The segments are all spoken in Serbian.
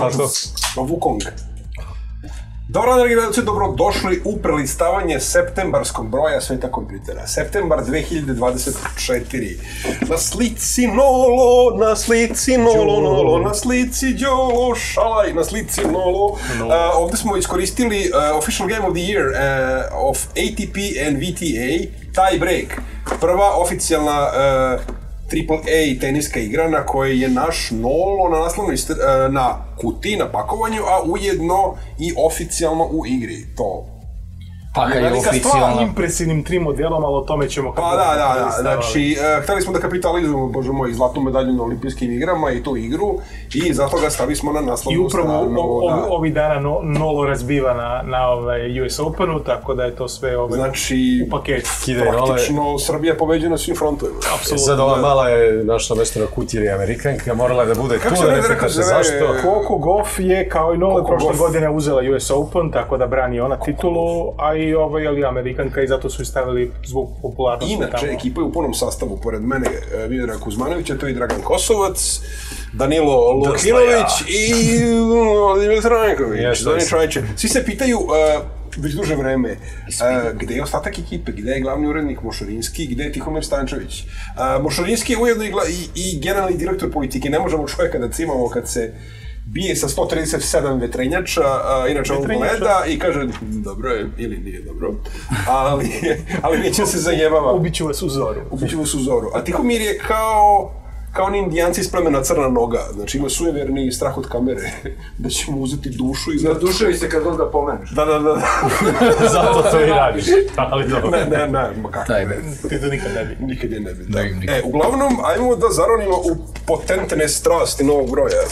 Tako. Ma Wukong. Dobro, dragi gledalci, dobrodošli u prelistavanje septembarskog broja sveta kompjutera. Septembar 2024. Na slici Nolo, na slici Nolo, Nolo, na slici Đolo, šalaj, na slici Nolo. Uh, ovde smo iskoristili uh, Official Game of the Year uh, of ATP and VTA tie break. Prva oficijalna uh, AAA teniska igra na kojoj je naš Nolo na naslovnoj e, na kutiji, na pakovanju, a ujedno i oficijalno u igri. To Pa kad je Velika stvar, oficijalno... impresivnim tri modelom, ali o tome ćemo Pa da, da, da, znači, uh, hteli smo da kapitalizujemo, bože moj, zlatnu medalju na olimpijskim igrama i tu igru i zato ga stavili smo na I naslovnu upravo stranu. o, o, da. ovih dana no, Nolo razbiva na, na ovaj US Openu, tako da je to sve ovaj, Znači, u paketu. Praktično Srbija pobeđuje na svim frontovima. I Apsolutno. sad ova mala je našla mesto na je Amerikanka, morala je da bude Kako tu, da ne pitaš zašto. Coco Goff je kao i Nole Coco prošle godine uzela US Open, tako da brani ona titulu, a i ovaj, ali Amerikanka i zato su i stavili zbog popularnosti Inače, tamo. ekipa je u punom sastavu, pored mene e, Videra Kuzmanovića, to je Dragan Kosovac, Danilo Lukinović i Vladimir Trajković. Jeste, Zvani jeste. čovječe. Svi se pitaju, e, već duže vreme, e, gde je ostatak ekipe, gde je glavni urednik Mošorinski, gde je Tihomir Stančević. E, Mošorinski je ujedno i, i, i generalni direktor politike, ne možemo čovjeka da cimamo kad se bije sa 137 vetrenjača, a, inače on gleda i kaže dobro je ili nije dobro, ali, ali neće se zajebava. Ubiću vas u zoru. Ubiću vas u zoru. A Tihomir je kao kao oni indijanci iz plemena Crna noga. Znači ima sujeverni strah od kamere. da će mu uzeti dušu i... Zadušavi se kad god ga pomeneš. Da, da, da. da. Zato to i radiš. Ali dobro. ne, ne, ne, ma kako Taj, ne. Ti to nikad ne bi. Nikad je ne bi. Da. Ne bi nikad. E, uglavnom, ajmo da zaronimo u potentne strasti novog broja.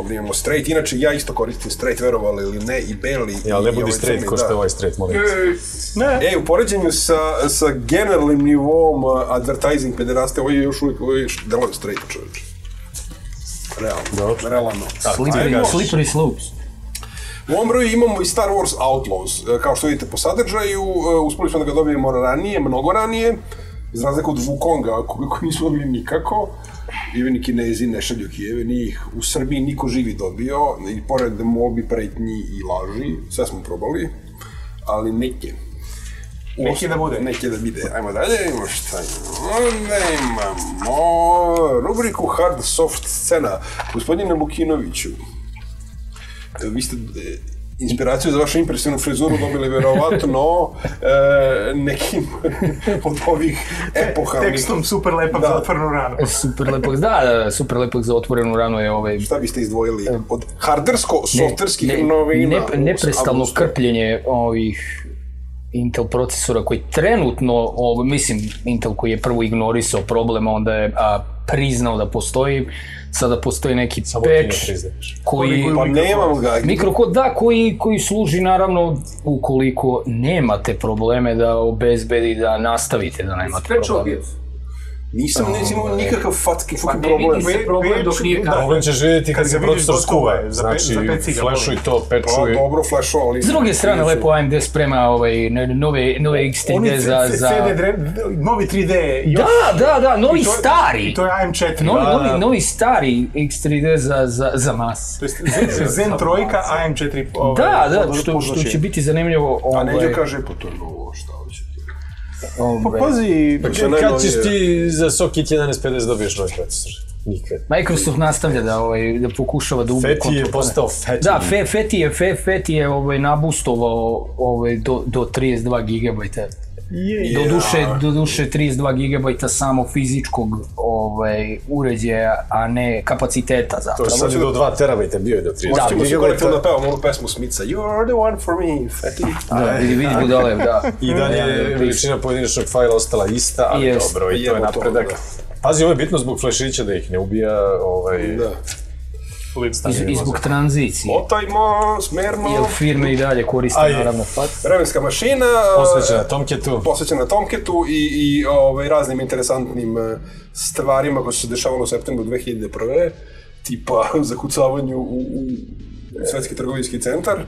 Ovdje imamo straight, inače ja isto koristim straight, verovali ili ne, i beli. Ja, ali ne budi ovaj straight ko što da. je ovaj straight, molim te. Ne, E, u poređenju sa, sa generalnim nivom uh, advertising pederaste, ovo je još uvijek, ovo je još deluje straight čovječ. Realno. Dobro. Realno. Slippery, Ajmo. slippery slopes. U ovom broju imamo i Star Wars Outlaws. E, Kao što vidite po sadržaju, e, uspeli smo da ga dobijemo ranije, mnogo ranije, iz razlika od Wukonga, koliko nismo dobili nikako. Ive ni kinezi ne šalju Kijeve, ni ih u Srbiji niko živi dobio, i pored molbi, pretnji i laži, sve smo probali, ali neke. U Neki da bude. Neki da bude. Ajmo dalje, imamo šta imamo. Onda imamo rubriku Hard Soft scena. Gospodine Lukinoviću, E, vi ste inspiraciju za vašu impresivnu frizuru dobili verovatno e, nekim od ovih epohalnih... tekstom super lepak Da. za otvornu ranu. Super lepak, da, da, super lepak za otvorenu ranu je ovaj... Šta biste izdvojili od hardersko-softerskih novina? ne, neprestano Augusta? krpljenje ovih Intel procesora koji trenutno, ovo, mislim, Intel koji je prvo ignorisao problem, a onda je a, priznao da postoji, sada postoji neki Samo ti ne patch koji... Pa nemam ga. Mikrokod, da, koji, koji služi naravno ukoliko nemate probleme da obezbedi da nastavite da nemate probleme. Nisam, nisam imao nikakav fatski Pa fucking ne vidi problem. se problem dok nije Da. kada. Problem ćeš vidjeti kad Kad se procesor skuva. je, Znači, flashuj to, Pa pečuj. dobro, flash ali... S druge strane, lepo AMD sprema ovaj, nove, nove XTD Oni za... se- za... CD, novi 3D, još, Da, da, da, novi i to je- stari. I to je AM4. Novi, Da, novi, da. novi stari X3D za, za, za mas. To jest Zen, Zen trojka, AM4. Ovaj, Da, da, što, što će biti zanimljivo. A Ovaj, Neđo kaže, pa to Pa pazi, Znači, Kad najnovije- ćeš ti za Socket 1150 dobiješ novi procesor? Nikad. Microsoft nastavlja da ovaj da pokušava da ubije Feti je postao Feti. Da, fe, Feti je fe, Feti je ovaj nabustovao ovaj do do 32 GB. Je, Do duše, do duše 32 GB samo fizičkog ovaj uređaja, a ne kapaciteta To zapravo. je sad do 2 terabajta, bio je do 30 Da, ćemo se gigabajta. kolektivno da pevamo onu pesmu Smica. You're the one for me, Feti. Da, vidi, vidi budale, da. I dalje je veličina pojedinačnog fajla ostala ista, ali Jest. dobro, i to je to, napredak. da. Pazi, ovo je bitno zbog flešića da ih ne ubija, ovaj... Da. I, i zbog tranzicije. Motajmo, smerno. Jer firme i dalje koriste Aj. naravno FAT. Vremenska mašina. Posvećena Tomketu. posvećena Tomketu i, i ovaj, raznim interesantnim eh, stvarima koje su se dešavalo u septembru 2001. Tipa zakucavanju u, u svetski trgovinski centar.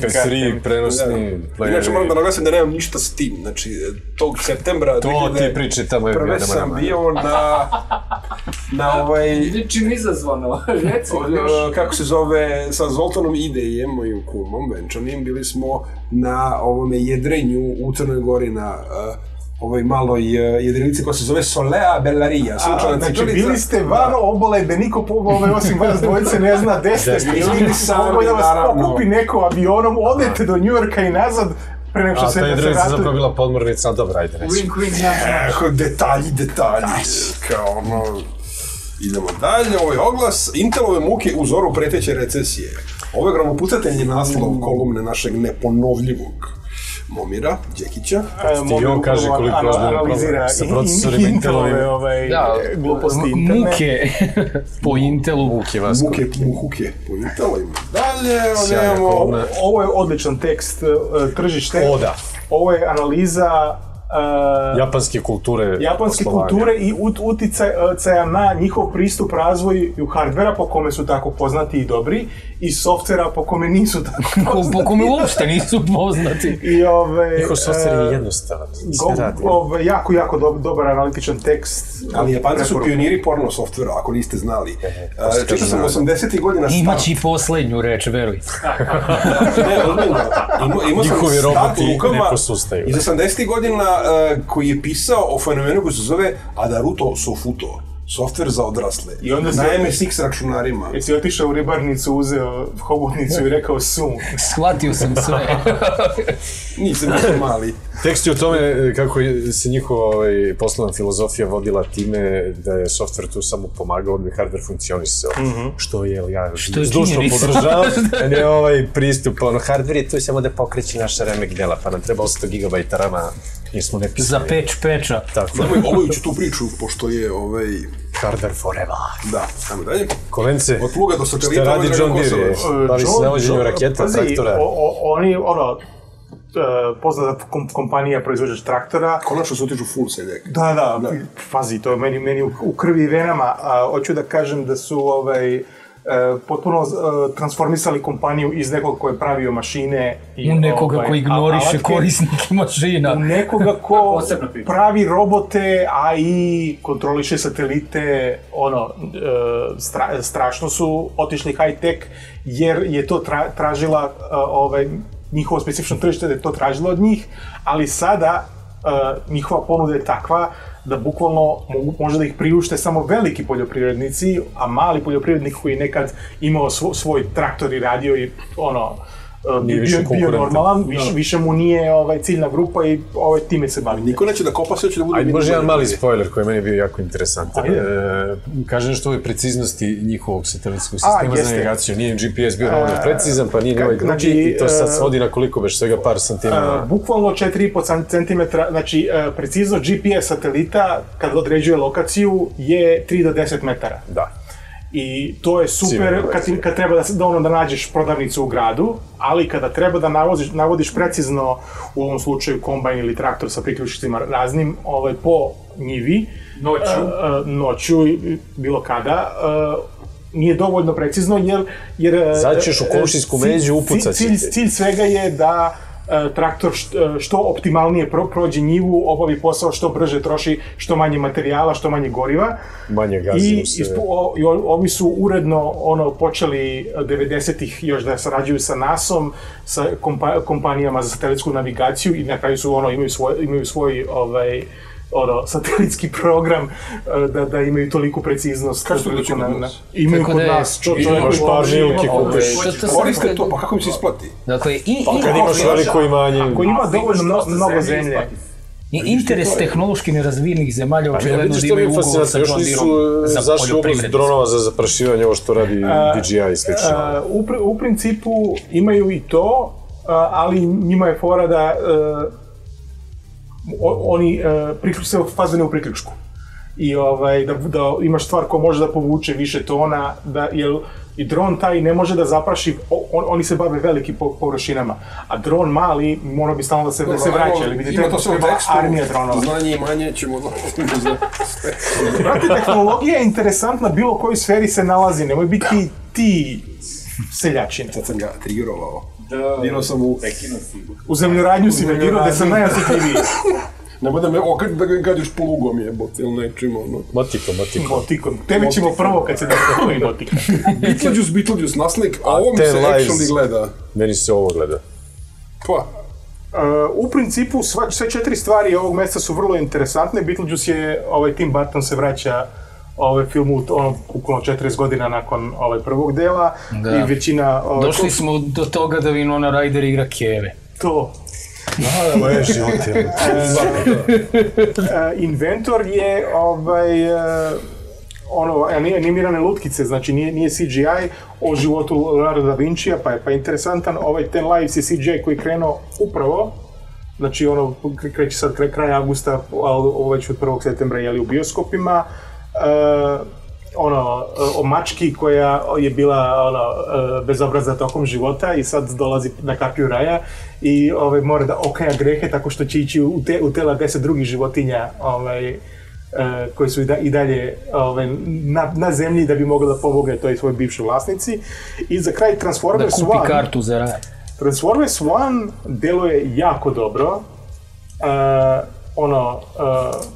MP3, prenosni, Inače moram da naglasim da nemam ništa s tim, znači tog septembra To ti priči tamo je bio, prve sam bio na, na ovaj, Ničim izazvano, reci još. Kako se zove, sa Zoltanom Idejem, mojim kumom, venčanim, bili smo na ovome jedrenju u Crnoj Gori na uh, ovoj maloj uh, jedrilici koja se zove Solea Bellaria, sunčana A, znači, cipelica. bili ste van obale da niko po ovaj, osim vas dvojice ne zna gde ste ste bili. sami, Ovo da vas naravno. pokupi neko avionom, odete do Njujorka i nazad, pre nego što A se ta da se jedrenica ratuje. zapravo bila podmornica, dobro, ajde, reći. Wink, wink, znači. Eh, detalji, detalji. Kao ono... Idemo dalje, ovaj oglas, Intelove muke u zoru preteće recesije. Ovo je gramopucatelj je naslov kolumne našeg neponovljivog Momira Đekića. E, Ti on kaže koliko analizira problem sa i- i- procesorima Intelove ovaj, Da, gluposti interne. muke po Intelu. Muke vas. Muke, muhuke, po Intelovima. Dalje, Sjajna nemamo... Ovo je odličan tekst, e, tržište. Oda. Ovo je analiza e, Japanske kulture. japanske poslovanja. kulture i ut, uticaja na njihov pristup razvoju hardvera po kome su tako poznati i dobri i softvera po kome nisu tako Po, poznati. po kome uopšte nisu poznati. I ove, Njihov software je e, jednostavan. go- radi. ove, jako, jako dob- dobar analitičan tekst. Ali Japanci su pioniri porno softvera, ako niste znali. Uh, kažu Čitao sam naravno. 80. godina start. Imaće i poslednju reč, veruj. Ne, ozbiljno. Ima, ima sam Njihovi roboti u rukama ne posustaju. Iz 80. godina uh, koji je pisao o fenomenu koji se zove Adaruto Sofuto. Softver za odrasle. I onda se- na MSX računarima. Jesi otišao u ribarnicu, uzeo hobotnicu i rekao sum. Shvatio sam sve. Nisam bio mali. Tekst je o tome e, kako se njihova ovaj, poslovna filozofija vodila time da je software tu samo pomagao da bi hardware funkcionisao. Što je, ja Što je zdušno podržavam. Ne ovaj pristup, ono, hardware je tu samo da pokreće naše remek dela, pa nam treba 100 GB rama, jer smo ne Za peč peča. Tako, Nemoj obajuću tu priču, pošto je ovaj... hardware forever. Da, ajmo dalje. Kolence, Od pluga do satelita, šta radi John Deere? Bavi se John- raketa, pazi, traktora. O, o, oni, ono, e, poznata kom, kompanija proizvođač traktora, Konačno se otiču full seljak. Da, da, pazi, to je meni, meni u, u krvi i venama, a hoću da kažem da su ovaj, potpuno e, transformisali kompaniju iz nekog ko je pravio mašine i U nekoga ovaj, ko ignoriše alatke, korisnike mašina. u nekoga ko pravi robote, a i kontroliše satelite, ono, e, stra, strašno su otišli high tech, jer je to tra, tražila, e, ovaj, njihovo specifično tržište da je to tražilo od njih, ali sada e, njihova ponuda je takva da bukvalno mogu, može da ih priušte samo veliki poljoprivrednici, a mali poljoprivrednik koji nekad imao svo, svoj traktor i radio i ono, Nije bio, više bio normalan, više, više mu nije ovaj, ciljna grupa i ovaj, time se bavi. Niko neće da kopa, sve će da bude... Ajde, može jedan mali spoiler koji je meni bio jako interesantan. Ajde. E, kaže nešto o ovoj preciznosti njihovog satelitskog A, sistema za jeste. navigaciju. Nije GPS bio dovoljno precizan, pa nije ni ovaj drugi znači, i to sad e, svodi na koliko beš svega par santima. Uh, bukvalno 4,5 cm, znači precizno GPS satelita kad određuje lokaciju je 3 do 10 metara. Da. I to je super kad, ti, kad treba da, da, ono, da nađeš prodavnicu u gradu, ali kada treba da navodiš, navodiš precizno, u ovom slučaju kombajn ili traktor sa priključicima raznim, ovaj, po njivi, Noću. uh, uh, noću, i bilo kada, uh, nije dovoljno precizno jer... jer Zaćeš u komšinsku cilj- među, upucat će cilj, te. cilj svega je da traktor št- e, što optimalnije pro, prođe njivu, obavi posao što brže troši što manje materijala, što manje goriva. Manje gazi I, ispo- o, i o- ovi su uredno ono počeli 90-ih još da sarađuju sa NASA-om, sa kompa- kompanijama za satelitsku navigaciju i na kraju su ono imaju svoj imaju svoj ovaj ono, satelitski program e, da, da imaju toliku preciznost. Kako došli kod na- nas? na- Imaju kod da nas. To, to je Imaš što- što sam Koriste to, pa kako im se isplati? Dakle, i, i, Kad imaš veliko imanje, Ako ima dovoljno mnogo zemlje i interes tehnološki nerazvijenih zemalja Pa očigledno da imaju ugovor sa John e, za zašli u oblast poljoprivrednicu. dronova za zaprašivanje, ovo što radi DJI i slično. U, pri- u principu imaju i to, ali njima je fora da e, oni e, priključ se fazane u priključku. I ovaj, da, da imaš stvar koja može da povuče više tona, da, jel, i dron taj ne može da zapraši, on, oni se bave velikim po, površinama, a dron mali mora bi stalno da se, da se vraća, bi ti Ima to sve tekstu. armija dronova. Znanje i manje ćemo da... Brate, tehnologija je interesantna bilo kojoj sferi se nalazi, nemoj biti ti seljačine. Sad sam ga trigerovao. Dirao sam u... U zemljoradnju si me dirao da sam najosjetljiviji. Nemoj da me okret da ga gadiš polugom jebote ili nečim, ono. Motiko, motiko. Motikom. Tebe ćemo prvo kad se desilo i motika. Beetlejuice, Beetlejuice, naslik, a ovo mi se actually gleda. Meni se ovo gleda. Pa, Uh, u principu sva, sve četiri stvari ovog mjeseca su vrlo interesantne. Beetlejuice je, ovaj Tim Burton se vraća ovaj filmu ono, bukvalno 40 godina nakon ovaj prvog dela Da. i većina ovaj, Došli smo do toga da Winona Ryder igra Keve. to Da, moje živote. E, Inventor je ovaj e, ono ani- animirane lutkice, znači nije, nije CGI o životu Leonardo da Vincija, pa je pa interesantan. Ovaj Ten Lives je CGI koji je krenuo upravo, znači ono kre- kreće sad kraj, kraj avgusta, ali ovo već od 1. septembra je u bioskopima. E, ono, o mački koja je bila ono, e, bezobrazna tokom života i sad dolazi na kapiju raja i ovaj, mora da okaja grehe tako što će ići u, te, u tela deset drugih životinja ovaj, koji su i, da, i dalje ovaj, na, na zemlji da bi mogla da pomogne toj svojoj bivšoj vlasnici. I za kraj Da Transformers kupi One. kartu za raj. Transformers One deluje jako dobro. E, ono, e,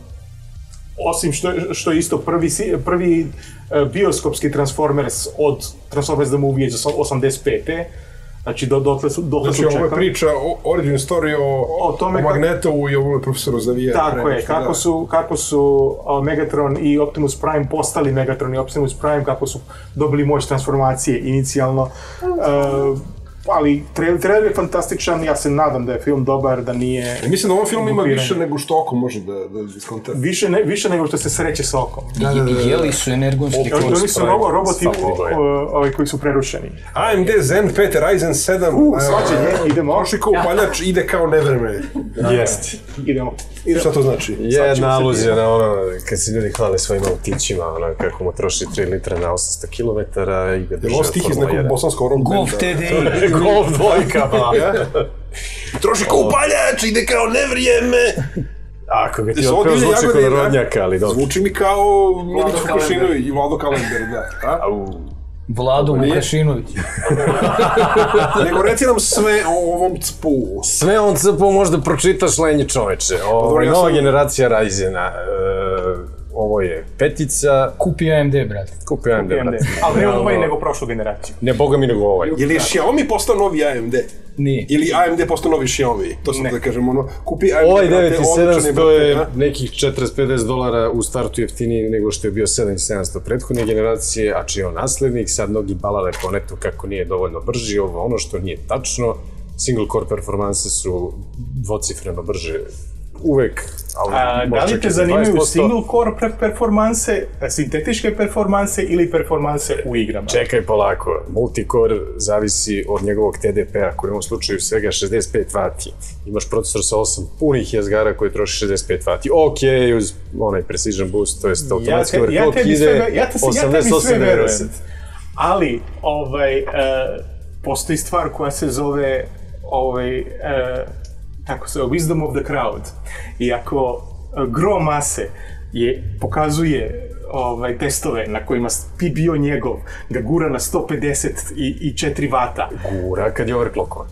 osim što, što je isto prvi, prvi e, bioskopski Transformers od Transformers the Movie iz 85. Znači, do, dotle su, dotle znači su ovo je čekali. priča o origin story o, O tome o kako- Magnetovu i ovome profesoru Zavije. Tako je, kako su, kako su Megatron i Optimus Prime postali Megatron i Optimus Prime, kako su dobili moć transformacije inicijalno. E, ali tra- trailer je fantastičan, ja se nadam da je film dobar, da nije... Mislim da ovom film ima više nego što oko može da, da diskonta. Više, ne, više nego što se sreće s okom. Jeli su energonski Oni, oni su robo, roboti ovi koji su prerušeni. AMD Zen 5 Ryzen 7. U, e, svađe, idemo. Prošli kao upaljač, ide kao nevreme. Jest. Idemo. Idemo. Šta to znači? Jedna aluzija na ono, kad se ljudi hvale svojim autićima, ono, kako mu troši 3 litra na 800 km i ga Je drže ovo stih iz nekog 1. bosanskog rock Golf benda? TDI. Golf dvojka, ba. Troši kao upaljač, ide kao nevrijeme. Ako ga ti divlje zvuči kod da? rodnjaka, ali dobro. Zvuči mi kao Milić Vukašinović i Vlado Kalender, da. A? Vlado Vukašinović. Nego reci nam sve o ovom cpu. Sve on crpo možda pročitaš lenje čoveče. Ovo je ja nova sam- generacija Ryzena. E, ovo je petica, Kupi AMD, brate. kupio AMD, AMD. brate. Ali ne ovaj nego prošlu generaciju. Ne, boga mi nego ovaj. Je li je Xiaomi postao novi AMD? Nije. Ili AMD postao novi Xiaomi? To sam Ne. da kažem, ono, kupi AMD, Ovaj brate, 9700 odličan je brate, a? nekih 40-50 dolara u startu jeftiniji nego što je bio 7700 prethodne generacije, a čiji je on naslednik, sad mnogi balale po netu kako nije dovoljno brži, ovo ono što nije tačno, single core performanse su dvocifreno brže uvek, ali A, da li te zanimaju 20%. single core performanse, sintetičke performanse ili performanse u igrama? Čekaj polako, multicore zavisi od njegovog TDP-a koji je u ovom slučaju svega 65 W. Imaš procesor sa 8 punih jezgara koji troši 65 W. Ok, uz onaj precision boost, to jest automatski ja, ja overclock tebi ide sve, ve- ja, te, ja tebi sve 88, verujem. 90. Ali, ovaj, e, postoji stvar koja se zove, ovaj, e, kako se wisdom of the crowd. I ako e, gro mase je, pokazuje ovaj, testove na kojima s- PBO njegov ga gura na 150 i, i 4 vata, Gura kad je overclockovan.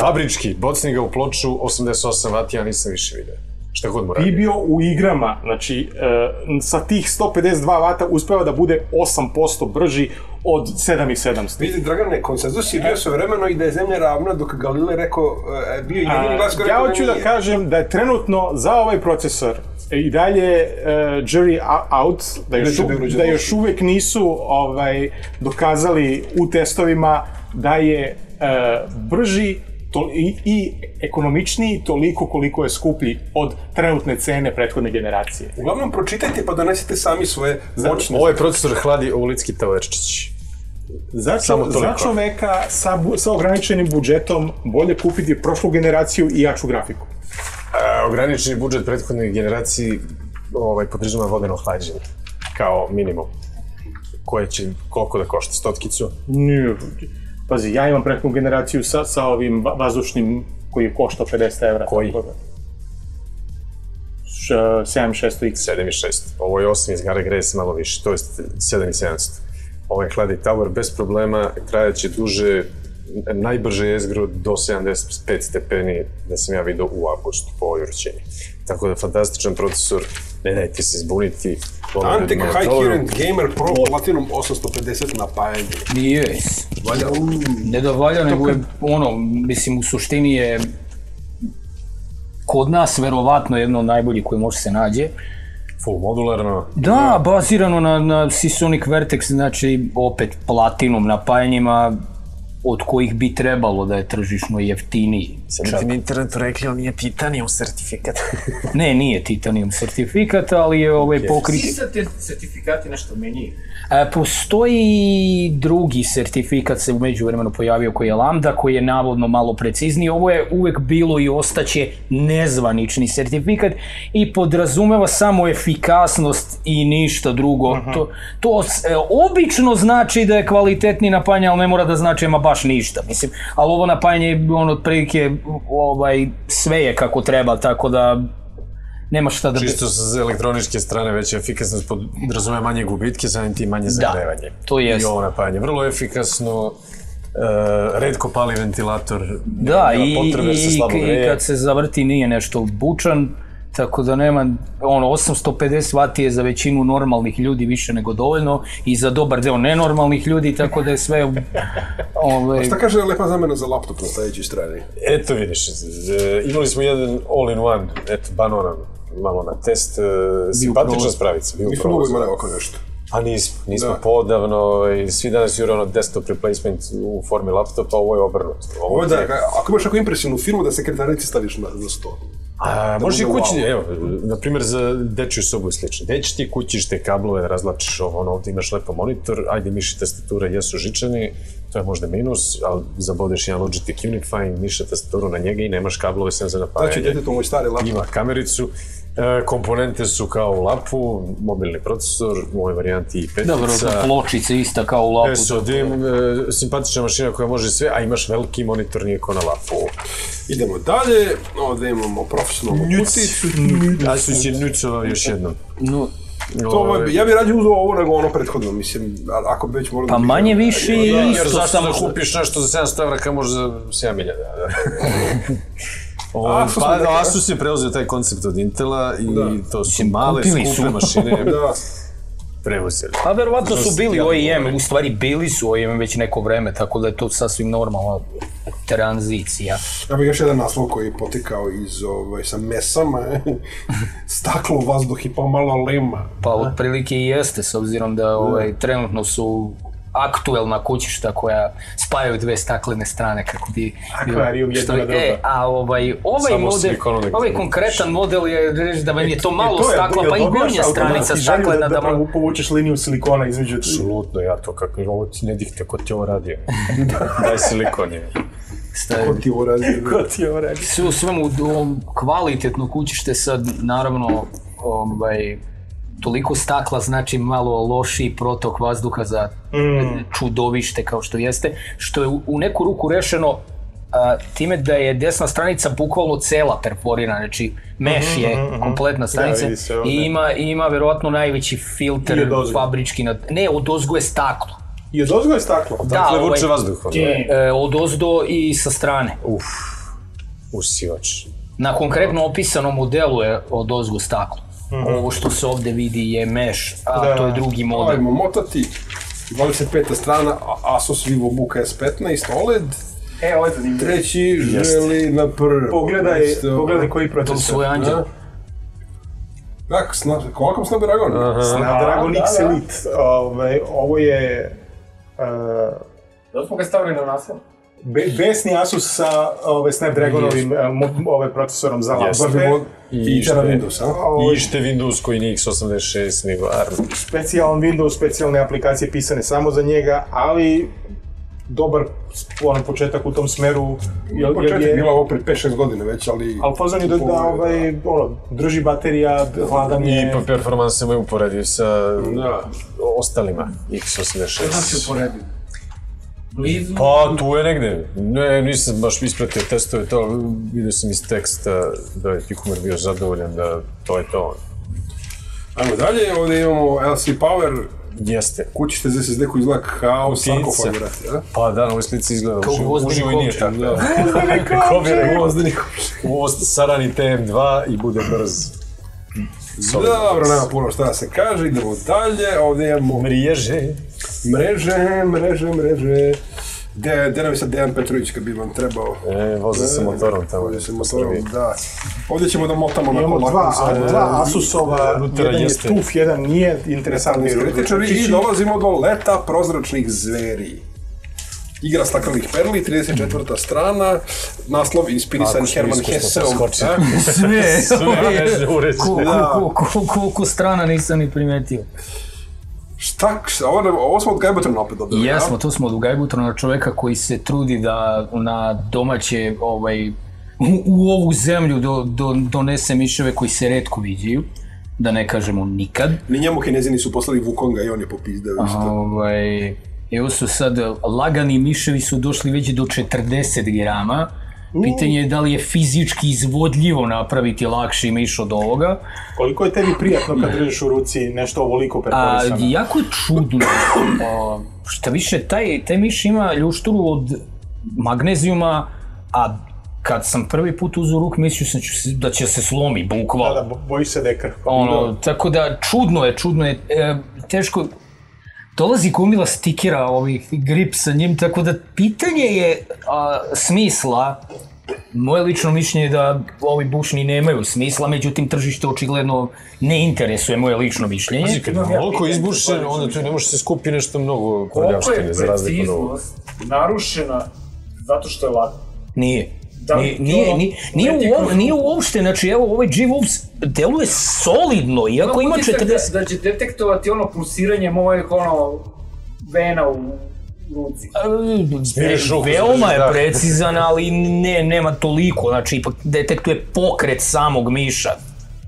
Fabrički, bocni ga u ploču 88 W, ja nisam više vidio. Šta god mu radi. PBO u igrama, znači e, sa tih 152 vata uspeva da bude 8% brži od 7700. Vidi, Dragane, konsenzus je bio svojevremeno i da je zemlja ravna, dok Galile rekao, e, bio A, jedini glas je ja hoću da nije. kažem da je trenutno za ovaj procesor i dalje uh, jury out, da još, da još uvek nisu ovaj, dokazali u testovima da je uh, brži to, i, i ekonomičniji toliko koliko je skuplji od trenutne cene prethodne generacije. Uglavnom, pročitajte pa donesite sami svoje moćne. Ovaj procesor hladi Ulitski taverčić. Za, Samo toliko. za čoveka sa, sa ograničenim budžetom bolje kupiti prošlu generaciju i jaču grafiku. A, ograničeni budžet prethodne generaciji ovaj, podržava vodeno hlađenje kao minimum koje će koliko da košta, stotkicu? Nije. Pazi, ja imam prethodnu generaciju sa, sa ovim va- vazdušnim koji je koštao 50 evra. Koji? tako da. Š- 7600X. 7 i 6. Ovo je 8 izgara greje se malo više, to je 7 i 700. ovaj hladni tower bez problema, trajaće duže, najbrže jezgro do 75 stepeni da sam ja vidio u avgustu po ovoj vrućini. Tako da fantastičan procesor, ne dajte se zbuniti. Antec High. Current Gamer Pro Platinum 850 napajanje. Yes. Ne da valja, nego je ono, mislim, u suštini je kod nas verovatno jedno od najboljih koji može se nađe. Full modularno. Da, bazirano na, na Seasonic Vertex, znači opet platinum napajanjima od kojih bi trebalo da je tržišno jeftiniji. Sad ti na internetu rekli, on nije titanium sertifikat. Ne, nije titanium sertifikat, ali je ovaj pokrit... Svi te certifikati nešto menjaju. E, postoji drugi sertifikat se u međuvremenu pojavio koji je Lambda, koji je navodno malo precizniji. Ovo je uvek bilo i ostaće nezvanični sertifikat i podrazumeva samo efikasnost i ništa drugo. To, to s- e, obično znači da je kvalitetni napajanje, ali ne mora da znači ima baš ništa. Mislim, ali ovo napajanje je ono otprilike ovaj, sve je kako treba, tako da nema šta da... Čisto sa elektroničke strane veća efikasnost podrazumeva manje gubitke, samim tim manje zagrevanje. to jest. I ovo napajanje vrlo efikasno, e, redko pali ventilator, Da, i, potrebe jer se i, i kad se zavrti nije nešto bučan, tako da nema, ono, 850 W je za većinu normalnih ljudi više nego dovoljno i za dobar deo nenormalnih ljudi, tako da je sve... Ove, Šta kaže lepa zamena za laptop na sledećoj strani? Eto vidiš, imali smo jedan all-in-one, eto, banonan, malo na test, e, simpatična spravica. Bio Nismo prolaz. mogu imali ovako nešto. Pa nismo, nismo Da. podavno i svi danas jure ono desktop replacement u formi laptopa, ovo je obrnuto. Ovo Ovo ti da, je- ako imaš neku impresivnu firmu, da sekretarici staviš na, za sto. A, možeš i bude kući, wow. evo, na primjer za dečju sobu i slično. Gde ćeš ti kućiš te kablove, razlačiš ovo, ono, ovdje imaš lepo monitor, ajde miši tastatura jesu žičani, to je možda minus, ali zabodeš jedan Logitech Unifying, miša tastaturu na njega i nemaš kablove sem za Znači, napajanje. djetetu moj stari laptop. Ima kamericu, komponente su kao u lapu, mobilni procesor, u ovoj varijanti i petica. dobro, da pločice ista kao u lapu. SOD, e, simpatična mašina koja može sve, a imaš veliki monitor, nije ko na lapu. Idemo dalje, ovdje imamo profesionalnu kuticu. Asus je Nucova još jednom. No, To, ovaj, ja bih rađe uzeo ovo nego ono prethodno, mislim, a- ako bi već morali... pa manje više Da, jer isto, zašto samo da što... kupiš nešto za 700 evra može za 7000? Da. O, Asus smo pa rekli, Asus je preuzeo taj koncept od Intela i to su Mislim, male, skupe su. mašine Da, preuzeli. Pa verovatno su bili Ja, OEM, u stvari bili su OEM već neko vreme, tako da je to sasvim normalna tranzicija. ja bih još jedan naslov koji je potekao iz, ovaj, sa mesama, staklo, vazduh i pomalo lema. Pa otprilike i jeste, s obzirom da ovaj, trenutno su aktuelna kućišta koja spajaju dve staklene strane kako bi... Akvarijum jedna što- na drugo. E, a ovaj, ovaj Samo model, ovaj konkretan model je, da vam je to malo E, to je, stakla, pa i gornja stranica želju staklena da, da, da, vam... povučeš liniju silikona između... Apsolutno, ja to kako, ovo ti ne dihte, ko ti ovo radio? Daj silikon je. sta- Ko ti ovo radi? Ko ti je ovo radi? sve u svemu kvalitetno kućište sad naravno ovaj, toliko stakla znači malo lošiji protok vazduha za čudovište kao što jeste, što je u, neku ruku rešeno a, time da je desna stranica bukvalno cela perforirana, znači meš je kompletna stranica vidi se i ima, ima verovatno najveći filter fabrički, nad, ne, od ozgo je staklo. I od ozgo je staklo. Da, Dakle, ovaj, vuče vazduh. e, od ozdo i sa strane. Uf, usivač. Na konkretno opisanom modelu je od ozgo staklo. Ovo što se ovde vidi je mesh, a Da. to je drugi model. Ajmo motati. 25. strana Asus VivoBook S15 OLED. E, ovo je zanimljivo. Treći želi na prvo. Pogledaj, Isto. pogledaj koji To procesor. svoj anđel. Da. Sna, koliko Snapdragon? Snapdragon Da, X da. Elite. Ovaj, ovo je uh, Da smo ga stavili na naslov? Be, besni Asus sa ove, Snapdragonovim uh, mo- ove, procesorom za laptope. I I Terra što je- Windows, a? Ovaj, Ište Windows koji nije x86 nego ARM. specijalan Windows, specijalne aplikacije pisane samo za njega, ali dobar ono, početak u tom smeru. Jer, Početak je je, bilo ovo pred 5-6 godina već, ali... ali fazon je da, da ovaj, ono, drži baterija, hladan I je. po performansama je uporediv sa Da. ostalima x86. Znači uporedio. Blizu. Pa, tu je negde. Ne, nisam baš ispratio testove to, vidio sam iz teksta da je Tihomir bio zadovoljan da to je to. Ajmo dalje, ovdje imamo LC Power Jeste. Kući ste SSD koji izgleda kao sarkofag, brate, a? Pa da, na ovoj slici izgleda Kao uživo, i nije tako. Da. Ko bi rekao gvozdeni kovčeg. Uvoz sarani TM2 i bude brz. Dobro, nema puno šta da se kaže, idemo dalje, ovdje imamo Mriježe. mreže, mreže, mreže. Gde, gde nam je sad Dejan Petrović kad bi vam trebao? E, voze se motorom tamo. Vozi se motorom, da. Ovdje ćemo da motamo na Imamo kolako. dva, sad, a, dva Asusova, Rutera jedan je jeste. TUF, jedan nije interesantni kritičari i dolazimo do leta prozračnih zveri. Igra staklenih perli, 34. strana, naslov inspirisan Herman Hesseom. Sve, Sve mreže uređene. Ko- ko- Da. Koliko strana nisam ni primetio. Šta, šta, ovo, ovo smo od Gajbotrona opet dobili? Jesmo, to smo od Gajbutrona čoveka koji se trudi da na domaće, ovaj, u, u ovu zemlju do, do, donese miševe koji se redko viđaju, da ne kažemo nikad. Ni njemu kinezi nisu poslali Wukonga i on je popizdeo isto. Ovaj, evo su sad, lagani miševi su došli već do 40 grama. Pitanje je da li je fizički izvodljivo napraviti lakši miš od ovoga. Koliko je tebi prijatno kad držiš u ruci nešto ovoliko A, perforisano? jako je čudno. A, šta više, taj, taj miš ima ljušturu od magnezijuma, a kad sam prvi put uzeo ruk, mislio sam da će se slomi, Da, bukvalno. da, bo- bojiš se da je krhko. Ono, tako da, čudno je, čudno je, e, teško, dolazi gomila stikera ovih grip sa njim, tako da pitanje je a, smisla, moje lično mišljenje je da ovi bušni nemaju smisla, međutim tržište očigledno ne interesuje moje lično mišljenje. Pazi, kad je ovoliko izbušen, onda tu ne može se skupi nešto mnogo prljavštine, za razliku od ovog. preciznost narušena zato što je lako. Nije. Da Nije, nije, nije, uop- nije uopšte, znači evo ovaj G-Wolves deluje solidno, iako ima utisak 40... Da, da će detektovati ono pulsiranje mojeg ono vena u ruci. Ruku, Veoma je dah. precizan, ali ne, nema toliko, znači ipak detektuje pokret samog miša.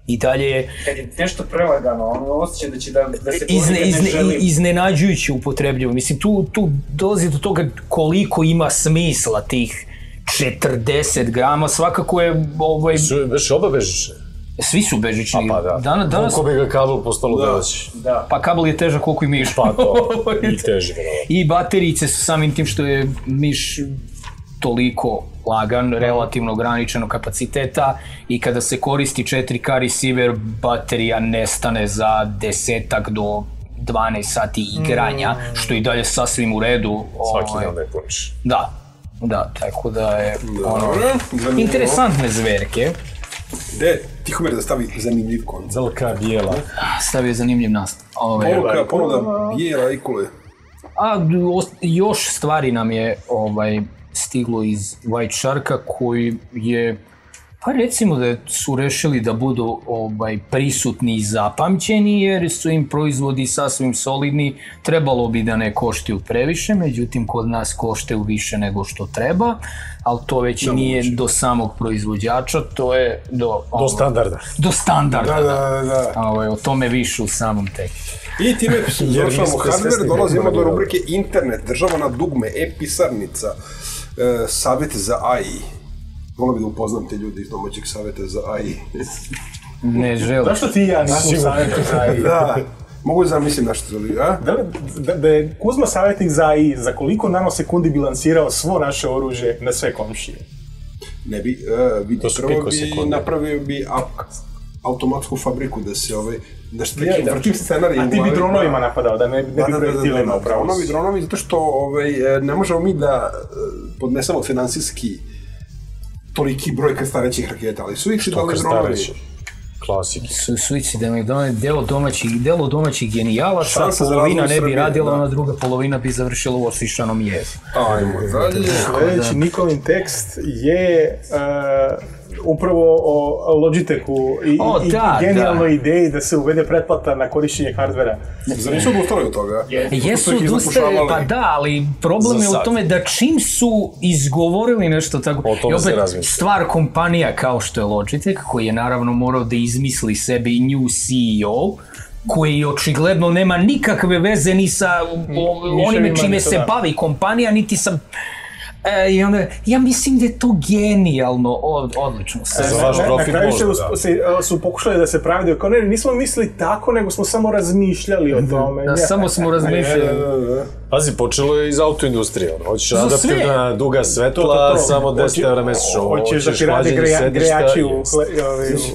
I dalje je Kad je nešto prelagano, ono osjećaj da će da, da se izne, izne, želi. iznenađujuće upotrebljivo. Mislim, tu, tu dolazi do toga koliko ima smisla tih 40 grama, svakako je ovaj, Su već oba bežične. svi su bežični. Pa da. Dana, danas, Koliko bi ga kabel po stolu Da. doći? Da. pa kabel je težak koliko i miš. Pa to, i teži, verovatno. I baterijice su samim tim što je miš toliko lagan, relativno ograničenog kapaciteta i kada se koristi 4K receiver, baterija nestane za desetak do 12 sati igranja, što je i dalje sasvim u redu. Svaki ovaj, dan da je puniš. Da, da, tako da je ono, Dobro, zanimljivo. interesantne zverke. Gde Tihomir da stavi zanimljiv koncept? Zelka bijela. Stavio je zanimljiv nastav. Ovaj, Poruka, ponuda bijela ikule. A os- još stvari nam je ovaj stiglo iz White Sharka koji je pa recimo da su rešili da budu ovaj prisutni i zapamćeni jer su im proizvodi sasvim solidni, trebalo bi da ne koštaju previše, međutim kod nas koštaju više nego što treba, ali to već nije do samog proizvođača, to je do, Do ono, standarda. do standarda. Da, da, da. A, Ovaj, o tome više u samom tekstu. I time završavamo hardware, dolazimo do rubrike internet, državna dugme, e-pisarnica, e, savjet za AI. Volio bi da upoznam te ljudi iz domaćeg savjeta za AI. Ne želim. Zašto ti i ja nismo Sigurno. savjetnik za AI? da, mogu zamislim na što zove, a? Da, li, da, da je Kuzma savjetnik za AI, za koliko nanosekundi bilansirao svo naše oružje na sve komšije? Ne bi, uh, vidi, To su prvo bi pikosekunde. napravio bi ap- automatsku fabriku da se ovaj, da Ja, neki da. vrtim scenarij. A u ti bi glavi, dronovima da. napadao, da ne, ne Da, bi da, da, da, projektilima da, upravo. dronovi, dronovi, zato što ovaj, e, ne možemo mi da e, podnesemo finansijski toliki broj krstarećih raketa, ali su ih To dali kad dronovi. Klasik. su suicidalni doma, delo domaćih, delo domaćih genijalaca, Šansa polovina ne bi Srbije, radila, da. ona druga polovina bi završila u osišanom jezu. Ajmo dalje. Sljedeći Nikolin tekst je uh, upravo o Logitechu i, O, i, da, i genijalnoj da. ideji da se uvede pretplata na korištenje hardvera. Zar nisu odustali od toga? Jesu ih odustali, zapušavali. pa da, ali problem je u tome da čim su izgovorili nešto tako, O tome i opet stvar kompanija kao što je Logitech, koji je naravno morao da izmisli sebi new CEO, koji očigledno nema nikakve veze ni sa o, onime čime se da. bavi kompanija, niti sa E, I onda, ja mislim da je to genijalno, od, odlično. Sve. Za vaš profit na kraju možda, da. se, su pokušali da se pravdaju kao ne, nismo mislili tako, nego smo samo razmišljali o tome. Da, Ja. samo smo razmišljali. Pazi, počelo je iz autoindustrije, ono. Hoćeš Za adaptivna duga svetla, To, to, to. samo 10 Hoće- evra mesečno. Hoćeš da ti rade greja, grejači u... ovaj,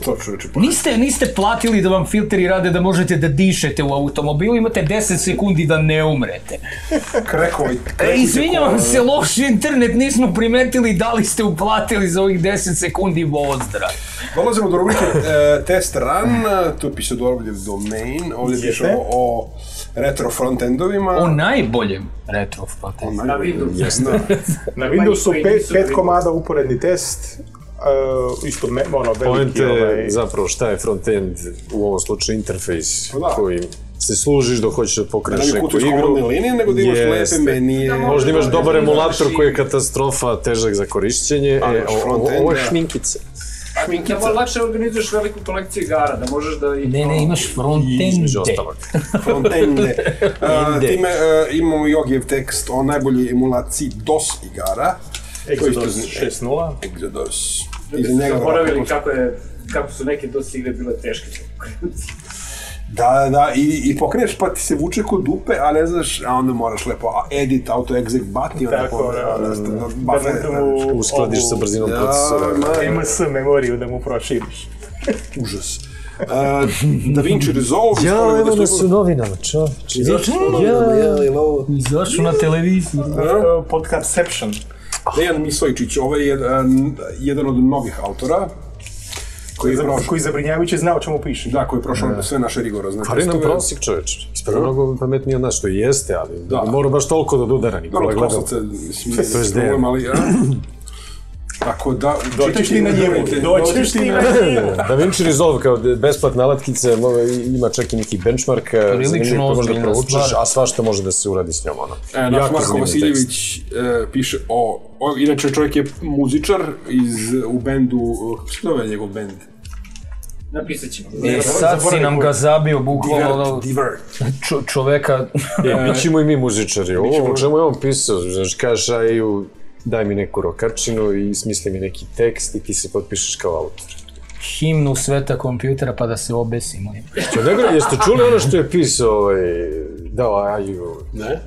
To čoveče. Niste, niste platili da vam filteri rade da možete da dišete u automobilu, imate 10 sekundi da ne umrete. Krekovi. E, izvinjavam se, loš internet, nismo primetili da li ste uplatili za ovih 10 sekundi pozdrav. Dolazimo do rubrike e, Test Run, tu piše Dorvaljev domain, ovdje piše o, o retro frontendovima. O najboljem retro frontendu. Na Windowsu. Na Windowsu pet, pet komada uporedni test, uh, isto me, ono, veliki ovaj, je zapravo šta je frontend, u ovom slučaju interfejs da. koji se služiš dok hoćeš da Da pokreneš ne neku igru. komandne linije, nego da imaš Jeste. lepe menije. Da, Možda imaš Da, dobar da, emulator da, koji je da. katastrofa, težak za korišćenje. E, imaš ovo, je da. šminkice. Da Šminkica, lakše organizuješ veliku kolekciju igara, da možeš da... i- Ne, ne, imaš frontende. frontende. A, Ende. time e, imamo Jogijev tekst o najboljoj emulaciji DOS igara. Exodus To isto- 6.0. Exodus. Da Iza ste njega zaboravili kako je kako su neke dosta igre bile teške Da, da, i, i pokreneš pa ti se vuče kod dupe, a ne znaš, a onda moraš lepo a, edit, auto exec button i onda Tako, po- da, da, da, da, da, buffer, da mu Uskladiš sa ovu brzinom Da, procesora. ma, MS memoriju da mu proširiš. užas. Uh, da Vinci Resolve. Ja, evo da nas u novinama, čovječ. Zašto? Ja, Ja? Izašao na televiziju. Uh, Podcastception. Dejan Mislojčić, ovaj je jedan, jedan od novih autora, koji je prošao, Koji zabrinjavajuće zna o čemu piše. da, koji je prošao sve naše rigorozne Ali nam testove. prosjek čoveč. Ispada mnogo pametniji od nas, što jeste, ali Da. da. mora baš toliko da udara Dobro, gleda. kosace, mislim, To je je ali... Tako da, Doćeš ti na njemu, doćeš ti na njemu. Da Vinci Resolve kao besplatna alatkica mo- ima čak i neki benchmark, eh, Prilično zanimljiv koji možda proučiš, a svašta može da se uradi s njom, ono. E, naš Jako Marko Vasiljević e, piše o, o, inače čovjek je muzičar iz, u bendu, kako se zove njegov bend? Napisat ćemo. E, sad si nam ga zabio bukvalno čo- čoveka. E, bit ćemo i mi muzičari. Ovo, o čemu je on pisao? Znaš, kažeš, aj, u- daj mi neku rokačinu i smisli mi neki tekst i ti se potpišeš kao autor. himnu sveta kompjutera pa da se obesimo. Što nego, jeste čuli ono što je pisao, ovaj, dao Aju? Ne?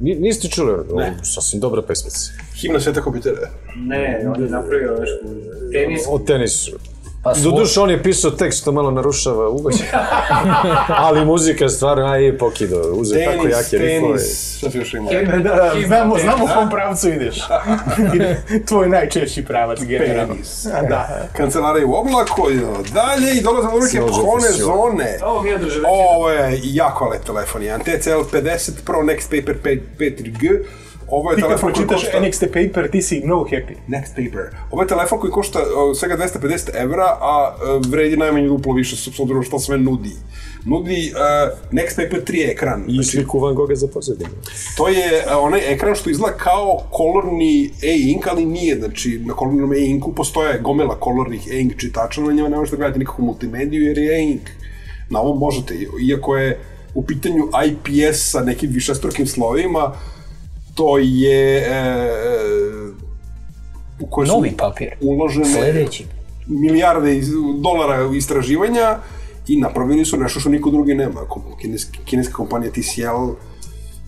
Ni, niste čuli, ono, sasvim dobra pesmica. Himna sveta kompjutera. Ne, on je napravio nešto tenis. O tenisu. Pa svo- Doduše, on je pisao tekst, to malo narušava ugođaj. Ali muzika je stvarno, aj je pokido, uze tako Tenis, jake rifove. tenis, šta se još ima? Da, da, znamo, znamo u kom pravcu ideš. Tvoj najčešći pravac generalno. Penis. A, Da. Kancelarija u oblaku, dalje i dolazimo do ruke se. zone. Ovo mi je drže već. Ovo je jako lep telefon, jedan TCL 50 Pro Next Paper 4G. Ovo je Ti telefon koji košta... NXT paper, ti si mnogo happy. Next Paper. Ovo je telefon koji košta uh, svega 250 evra, a uh, vredi najmanje duplo više s obzirom što sve nudi. Nudi uh, Next Paper 3 ekran. I sliku Van Gogha za pozadinu. To je uh, onaj ekran što izgleda kao kolorni e-ink, ali nije. Znači, na kolornom e-inku postoje gomila kolornih e-ink čitača, na njima ne možete gledati nikakvu multimediju jer je e-ink. Na ovom možete, iako je u pitanju IPS sa nekim višestrukim slovima, to je... E, u koje su Novi papir. uložene Sledeći. milijarde iz, dolara istraživanja i napravili su nešto što niko drugi nema. Kineska, kineska kompanija TCL